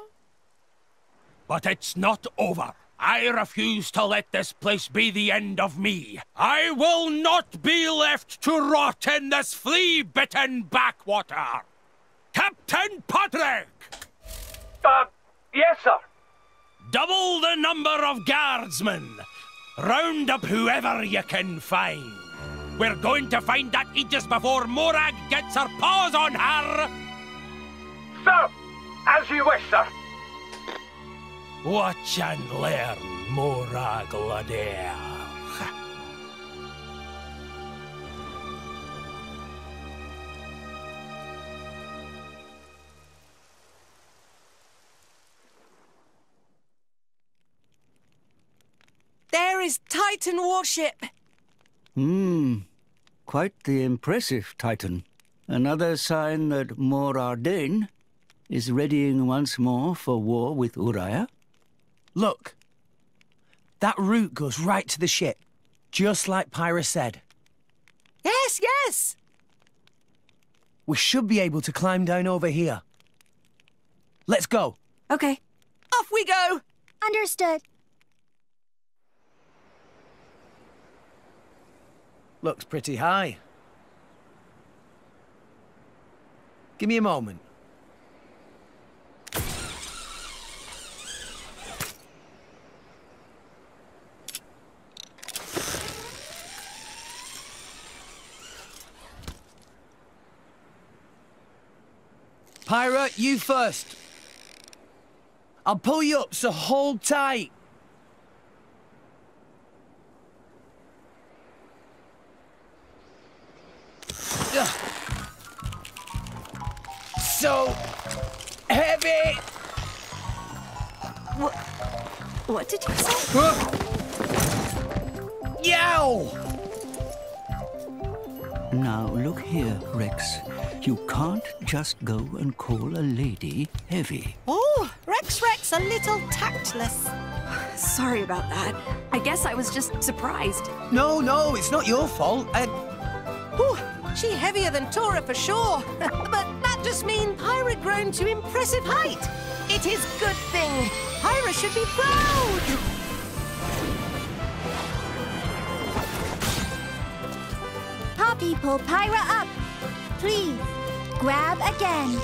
Speaker 4: But it's not over. I refuse to let this place be the end of me. I will not be left to rot in this flea-bitten backwater. Captain Padraig!
Speaker 9: Uh, yes, sir.
Speaker 4: Double the number of guardsmen. Round up whoever you can find. We're going to find that Aegis before Morag gets her paws on her.
Speaker 9: Sir, as you wish, sir.
Speaker 4: Watch and learn, Morag Ladair.
Speaker 13: There is Titan warship.
Speaker 6: Hmm. Quite the impressive Titan. Another sign that Mor Ardain is readying once more for war with Uraya.
Speaker 5: Look. That route goes right to the ship, just like Pyra said.
Speaker 13: Yes, yes.
Speaker 5: We should be able to climb down over here. Let's go.
Speaker 3: Okay.
Speaker 13: Off we go.
Speaker 10: Understood.
Speaker 5: Looks pretty high. Give me a moment. Pyra, you first. I'll pull you up, so hold tight.
Speaker 3: What did you say?
Speaker 5: Yow!
Speaker 6: Now, look here, Rex. You can't just go and call a lady heavy.
Speaker 13: Oh, Rex Rex, a little tactless.
Speaker 3: Sorry about that. I guess I was just surprised.
Speaker 5: No, no, it's not your fault. I...
Speaker 13: Ooh, she heavier than Tora for sure. [laughs] but that just means Pyra grown to impressive height. It is good thing. Pyra should be proud.
Speaker 10: Poppi, pull Pyra up. Please, grab again.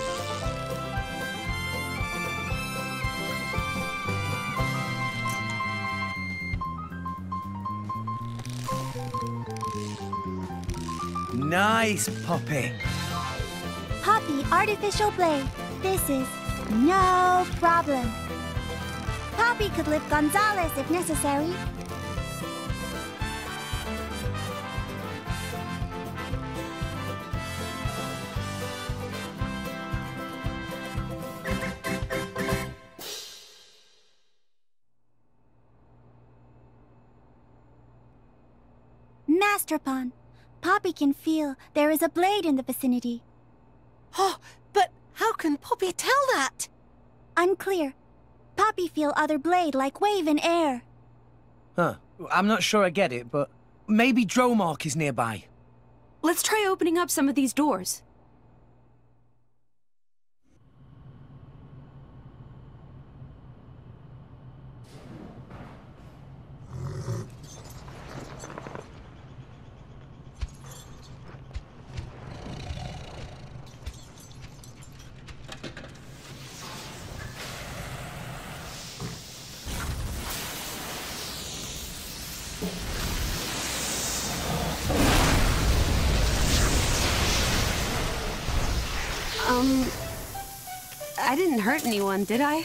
Speaker 5: Nice, Poppi.
Speaker 10: Poppi, artificial blade. This is no problem. Poppi could lift Gonzalez if necessary. Master Pawn, Poppi can feel there is a blade in the vicinity. [gasps]
Speaker 13: Oh, but how can Poppi tell that?
Speaker 10: Unclear. Poppi feel other blade like wave in air.
Speaker 5: Huh. I'm not sure I get it, but maybe Dromarch is nearby.
Speaker 3: Let's try opening up some of these doors. Um, I didn't hurt anyone, did I?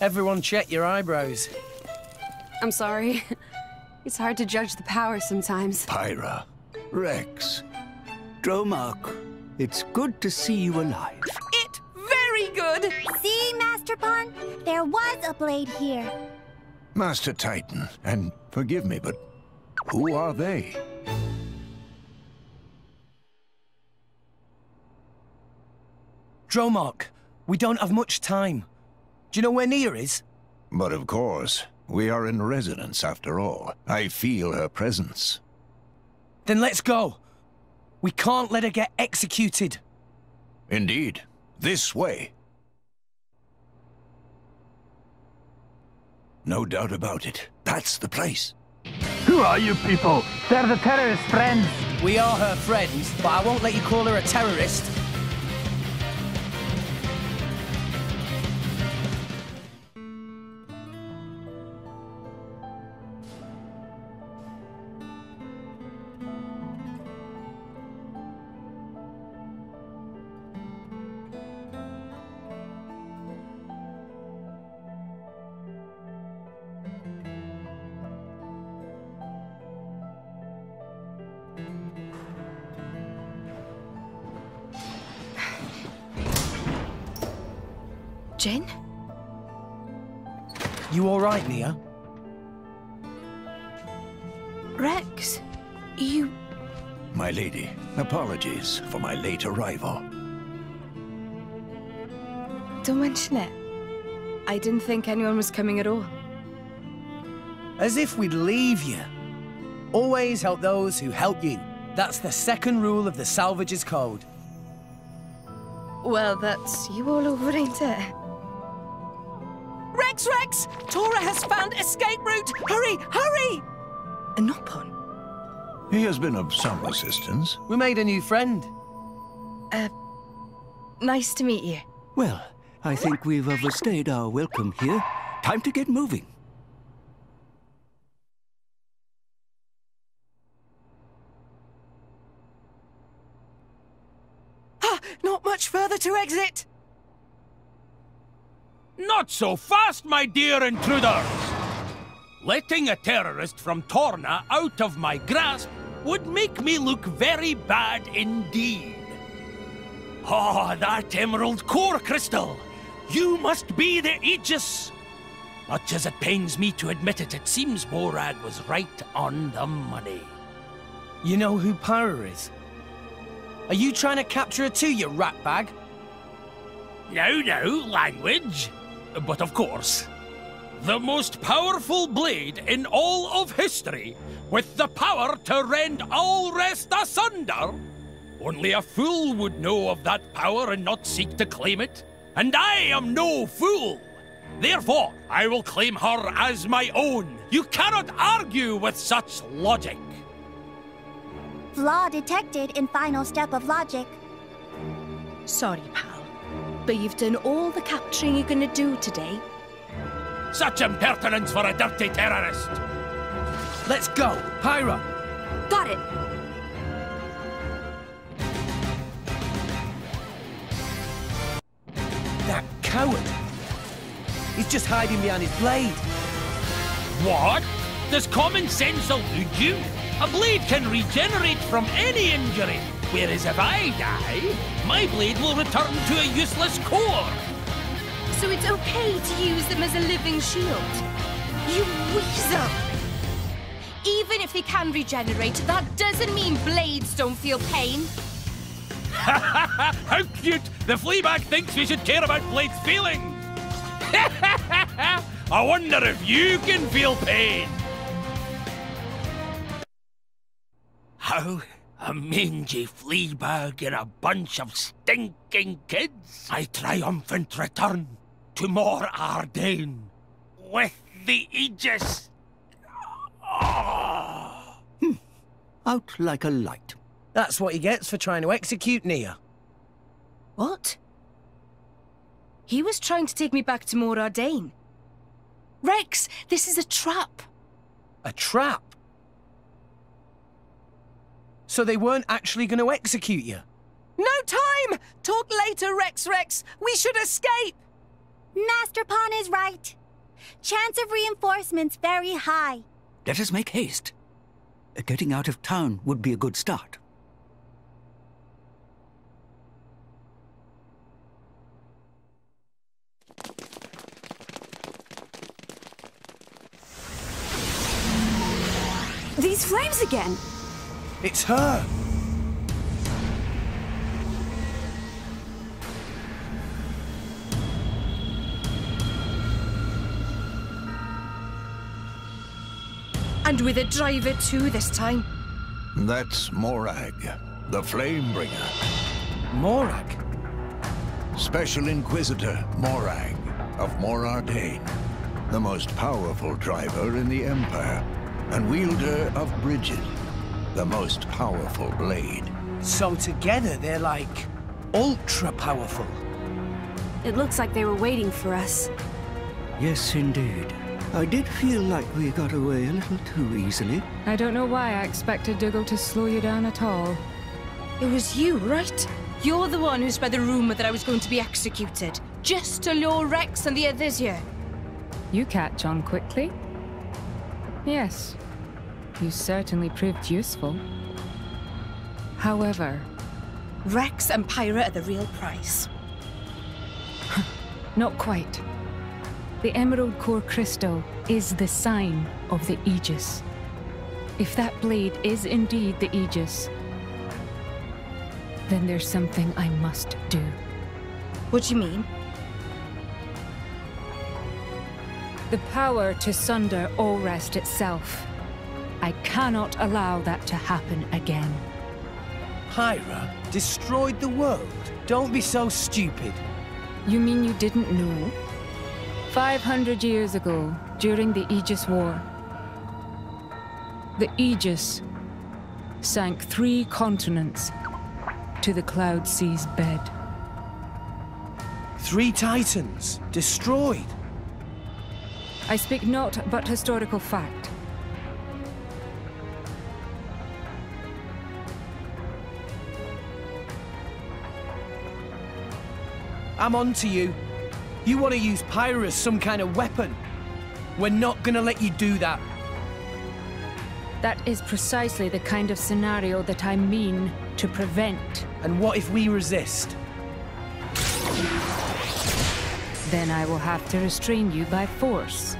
Speaker 5: Everyone check your eyebrows.
Speaker 3: I'm sorry. [laughs] It's hard to judge the power sometimes.
Speaker 8: Pyra, Rex,
Speaker 6: Dromarch, it's good to see you alive.
Speaker 13: It very good.
Speaker 10: See, Masterpon? There was a blade here.
Speaker 8: Master Titan, and forgive me, but who are they?
Speaker 5: Dromarch, we don't have much time. Do you know where Nia is?
Speaker 8: But of course, we are in residence after all. I feel her presence.
Speaker 5: Then let's go. We can't let her get executed.
Speaker 8: Indeed. This way. No doubt about it. That's the place.
Speaker 9: Who are you people? They're the terrorist friends.
Speaker 5: We are her friends, but I won't let you call her a terrorist.
Speaker 7: Jin?
Speaker 5: You all right, Nia?
Speaker 7: Rex? You...
Speaker 8: My lady, apologies for my late arrival.
Speaker 7: Don't mention it. I didn't think anyone was coming at all.
Speaker 5: As if we'd leave you. Always help those who help you. That's the second rule of the Salvager's Code.
Speaker 7: Well, that's you all over, ain't it?
Speaker 13: Rex Rex! Tora has found escape route! Hurry, hurry!
Speaker 7: A Nopon?
Speaker 8: He has been of some assistance.
Speaker 5: We made a new friend.
Speaker 7: Uh, nice to meet you.
Speaker 6: Well, I think we've overstayed our welcome here. Time to get moving.
Speaker 13: Ah, not much further to exit!
Speaker 2: Not so fast, my dear intruders! Letting a terrorist from Torna out of my grasp would make me look very bad indeed.
Speaker 4: Oh, that emerald core crystal! You must be the Aegis! Much as it pains me to admit it, it seems Morag was right on the money.
Speaker 5: You know who Pyra is? Are you trying to capture her too, you ratbag?
Speaker 4: No, no, language. But of course. The most powerful blade in all of history, with the power to rend Alrest asunder. Only a fool would know of that power and not seek to claim it. And I am no fool. Therefore, I will claim her as my own. You cannot argue with such logic.
Speaker 10: Flaw detected in final step of logic.
Speaker 7: Sorry, pal. But you've done all the capturing you're gonna do today.
Speaker 4: Such impertinence for a dirty terrorist!
Speaker 5: Let's go! Pyra!
Speaker 3: Got it!
Speaker 5: That coward! He's just hiding behind his blade.
Speaker 4: What? Does common sense elude you? A blade can regenerate from any injury, whereas if I die, my blade will return to a useless core.
Speaker 7: So it's okay to use them as a living shield? You weasel! Even if they can regenerate, that doesn't mean blades don't feel pain. Ha ha ha!
Speaker 4: How cute! The Fleabag thinks we should care about Blade's feelings! [laughs] I wonder if you can feel pain! How a mangy Fleabag and a bunch of stinking kids! I triumphant return to Mor Ardain with the Aegis!
Speaker 6: Hmm. Out like a light.
Speaker 5: That's what he gets for trying to execute Nia.
Speaker 7: What? He was trying to take me back to Mor Ardain. Rex, this is a trap.
Speaker 5: A trap? So they weren't actually going to execute you?
Speaker 13: No time! Talk later, Rex Rex. We should escape.
Speaker 10: Masterpon is right. Chance of reinforcements very high.
Speaker 6: Let us make haste. Uh, getting out of town would be a good start.
Speaker 3: These flames again!
Speaker 5: It's her!
Speaker 7: And with a driver too this time.
Speaker 8: That's Morag, the Flamebringer.
Speaker 5: Morag?
Speaker 8: Special Inquisitor Morag of Mor Ardain. The most powerful driver in the Empire. And wielder of Brigid, the most powerful blade.
Speaker 5: So together they're like ultra powerful.
Speaker 3: It looks like they were waiting for us.
Speaker 6: Yes, indeed. I did feel like we got away a little too easily.
Speaker 12: I don't know why I expected Dughall to slow you down at all.
Speaker 7: It was you, right? You're the one who spread the rumor that I was going to be executed. Just to lure Rex and the others here.
Speaker 12: You catch on quickly. Yes, you certainly proved useful. However...
Speaker 7: Rex and Pyra are the real prize. [laughs]
Speaker 12: Not quite. The Emerald Core Crystal is the sign of the Aegis. If that blade is indeed the Aegis, then there's something I must do.
Speaker 7: What do you mean?
Speaker 12: The power to sunder Alrest itself. I cannot allow that to happen again.
Speaker 5: Pyra destroyed the world. Don't be so stupid.
Speaker 12: You mean you didn't know? 500 years ago, during the Aegis War, the Aegis sank three continents to the Cloud Sea's bed.
Speaker 5: Three Titans destroyed.
Speaker 12: I speak not but historical fact.
Speaker 5: I'm on to you. You want to use Pyra as some kind of weapon. We're not going to let you do that.
Speaker 12: That is precisely the kind of scenario that I mean to prevent.
Speaker 5: And what if we resist?
Speaker 12: Then I will have to restrain you by force.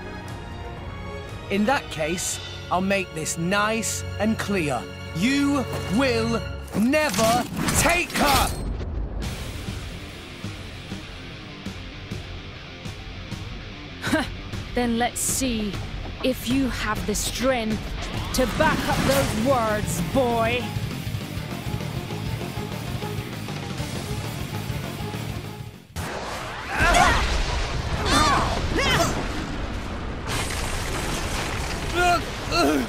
Speaker 5: In that case, I'll make this nice and clear. You will never take her!
Speaker 12: Then let's see if you have the strength to back up those words, boy.
Speaker 5: Uh, uh.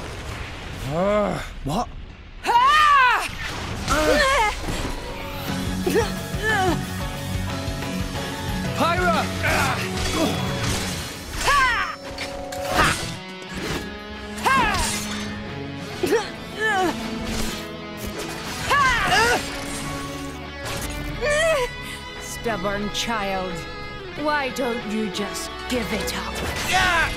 Speaker 5: Ah, what?
Speaker 12: Stubborn child. Why don't you just give it up? Yeah.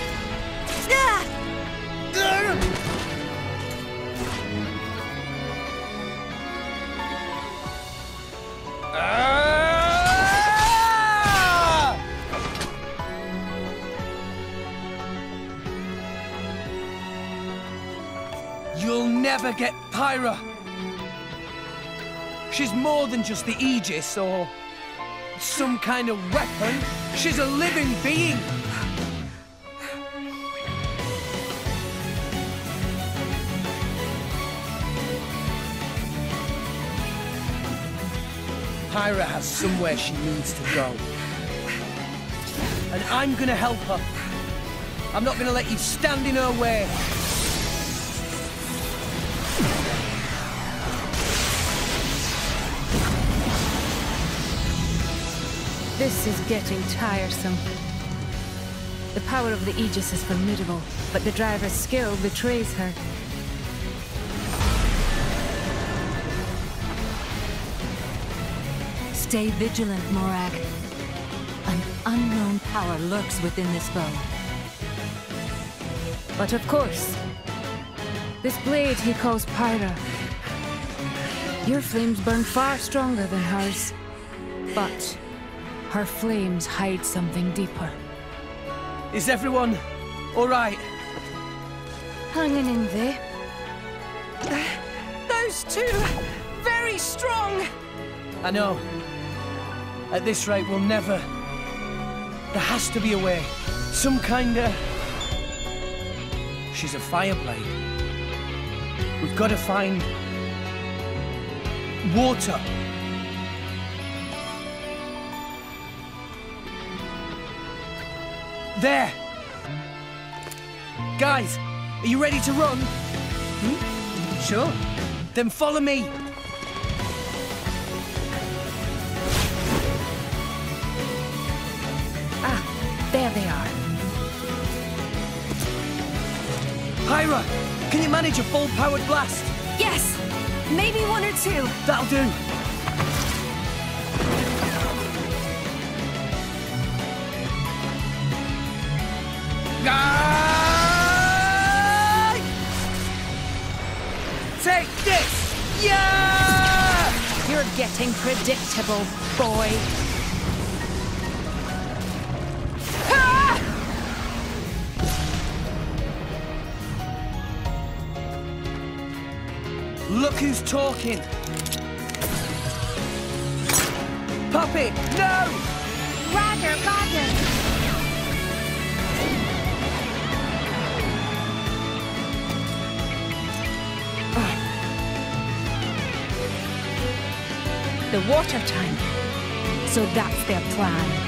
Speaker 5: You'll never get Pyra. She's more than just the Aegis or some kind of weapon. She's a living being. Pyra has somewhere she needs to go. And I'm gonna help her. I'm not gonna let you stand in her way.
Speaker 12: This is getting tiresome. The power of the Aegis is formidable, but the driver's skill betrays her.
Speaker 15: Stay vigilant, Morag. An unknown power lurks within this bow.
Speaker 12: But of course, this blade he calls Pyra. Your flames burn far stronger than hers. But her flames hide something deeper.
Speaker 5: Is everyone all right?
Speaker 7: Hanging in there. [sighs]
Speaker 13: Those two, very strong.
Speaker 5: I know. At this rate, we'll never... There has to be a way. Some kind of... She's a fireblade. We've got to find... Water. There! Guys, are you ready to run? Hmm? Sure. Then follow me.
Speaker 12: Ah, there they are.
Speaker 5: Pyra, can you manage a full-powered blast?
Speaker 3: Yes! Maybe one or two.
Speaker 5: That'll do. Guy! Take this! Yeah!
Speaker 12: You're getting predictable, boy. Ah!
Speaker 5: Look who's talking! Poppi, no!
Speaker 10: Roger, roger.
Speaker 12: The water tank. So that's their plan.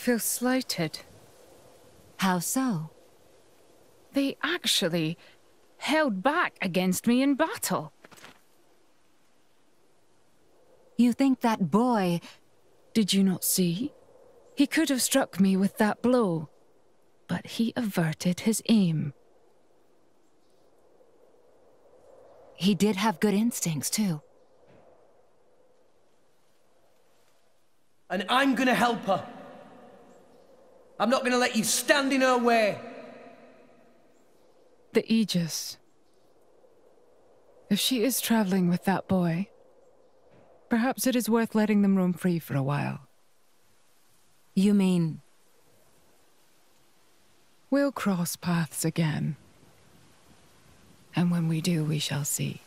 Speaker 12: Feel slighted.
Speaker 15: How so?
Speaker 12: They actually held back against me in battle.
Speaker 15: You think that boy...
Speaker 12: Did you not see? He could have struck me with that blow, but he averted his aim.
Speaker 15: He did have good instincts, too.
Speaker 5: And I'm gonna help her. I'm not gonna let you stand in her way.
Speaker 12: The Aegis. If she is traveling with that boy, perhaps it is worth letting them roam free for a while.
Speaker 15: You mean...
Speaker 12: We'll cross paths again. And when we do, we shall see.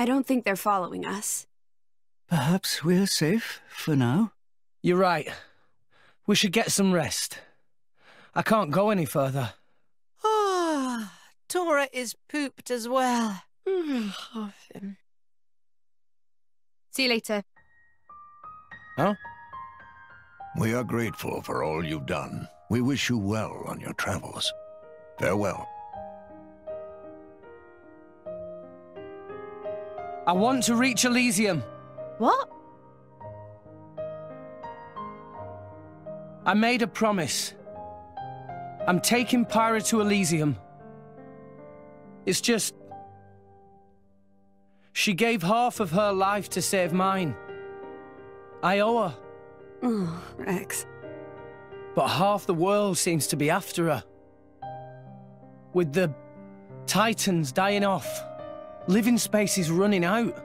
Speaker 3: I don't think they're following us.
Speaker 6: Perhaps we're safe for now?
Speaker 5: You're right. We should get some rest. I can't go any further.
Speaker 13: Ah, Tora is pooped as well. [sighs]
Speaker 7: See you later.
Speaker 5: Huh?
Speaker 8: We are grateful for all you've done. We wish you well on your travels. Farewell.
Speaker 5: I want to reach Elysium.
Speaker 7: What?
Speaker 5: I made a promise. I'm taking Pyra to Elysium. It's just... She gave half of her life to save mine. I owe her.
Speaker 3: Oh, Rex.
Speaker 5: But half the world seems to be after her. With the Titans dying off, living space is running out.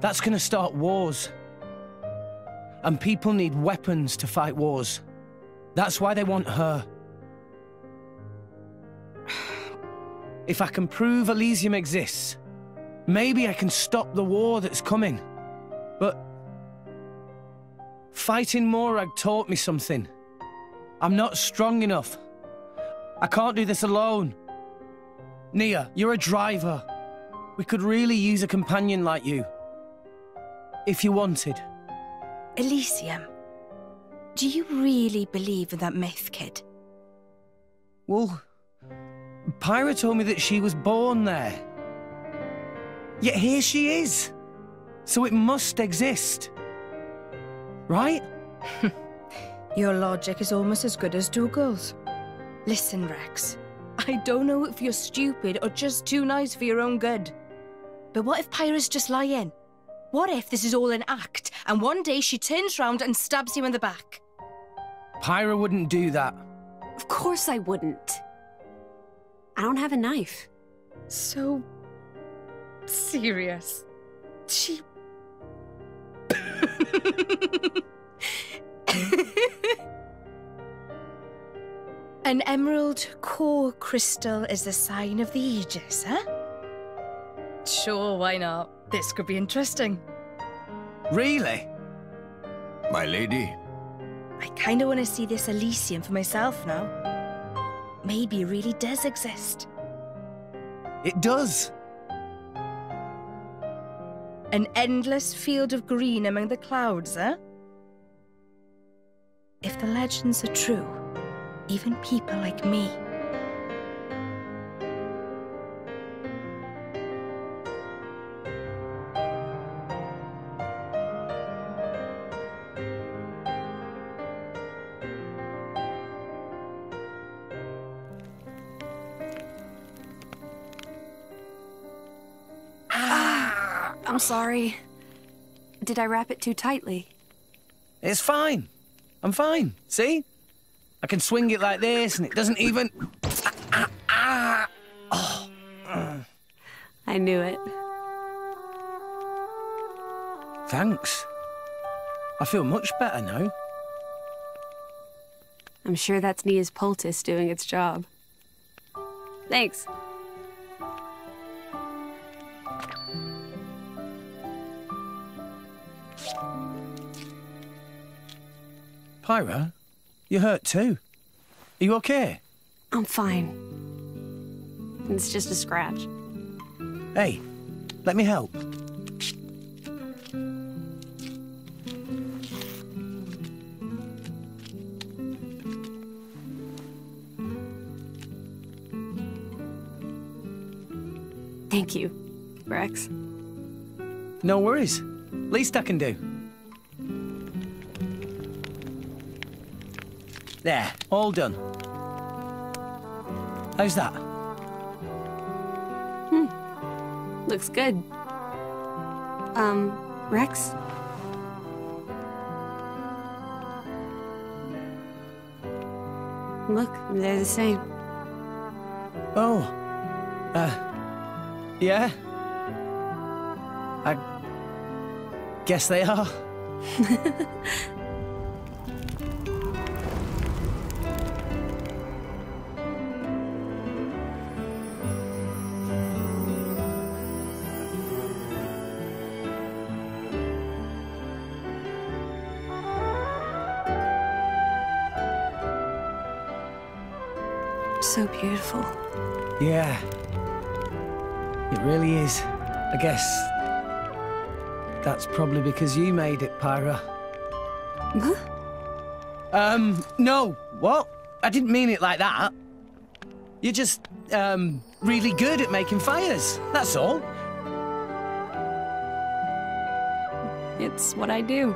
Speaker 5: That's gonna start wars. And people need weapons to fight wars. That's why they want her. [sighs] If I can prove Elysium exists, maybe I can stop the war that's coming. But... Fighting Morag taught me something. I'm not strong enough. I can't do this alone. Nia, you're a driver. We could really use a companion like you. If you wanted.
Speaker 7: Elysium. Do you really believe in that myth, kid?
Speaker 5: Well, Pyra told me that she was born there. Yet here she is. So it must exist. Right? [laughs]
Speaker 7: Your logic is almost as good as Dughall's. Listen, Rex. I don't know if you're stupid or just too nice for your own good. But what if Pyra's just lying? What if this is all an act, and one day she turns round and stabs you in the back?
Speaker 5: Pyra wouldn't do that.
Speaker 3: Of course I wouldn't. I don't have a knife.
Speaker 7: So... serious. She... [laughs] An emerald core crystal is the sign of the Aegis, huh? Sure, why not? This could be interesting.
Speaker 5: Really?
Speaker 8: My lady?
Speaker 7: I kinda wanna see this Elysium for myself now. Maybe it really does exist.
Speaker 5: It does.
Speaker 7: An endless field of green among the clouds, eh? If the legends are true, even people like me.
Speaker 3: I'm sorry. Did I wrap it too tightly?
Speaker 5: It's fine. I'm fine. See? I can swing it like this and it doesn't even... Ah, ah, ah. Oh.
Speaker 3: I knew it.
Speaker 5: Thanks. I feel much better now.
Speaker 3: I'm sure that's Nia's poultice doing its job. Thanks.
Speaker 5: Pyra, you're hurt too. Are you okay?
Speaker 3: I'm fine. It's just a scratch.
Speaker 5: Hey, let me help.
Speaker 3: Thank you, Rex.
Speaker 5: No worries. Least I can do. There, all done. How's that? Hmm.
Speaker 3: Looks good. Um, Rex? Look, they're the same.
Speaker 5: Oh. Uh. Yeah? I guess they are. [laughs] really is. I guess that's probably because you made it, Pyra.
Speaker 3: Huh?
Speaker 5: Um, no. What? I didn't mean it like that. You're just, um, really good at making fires. That's all.
Speaker 3: It's what I do.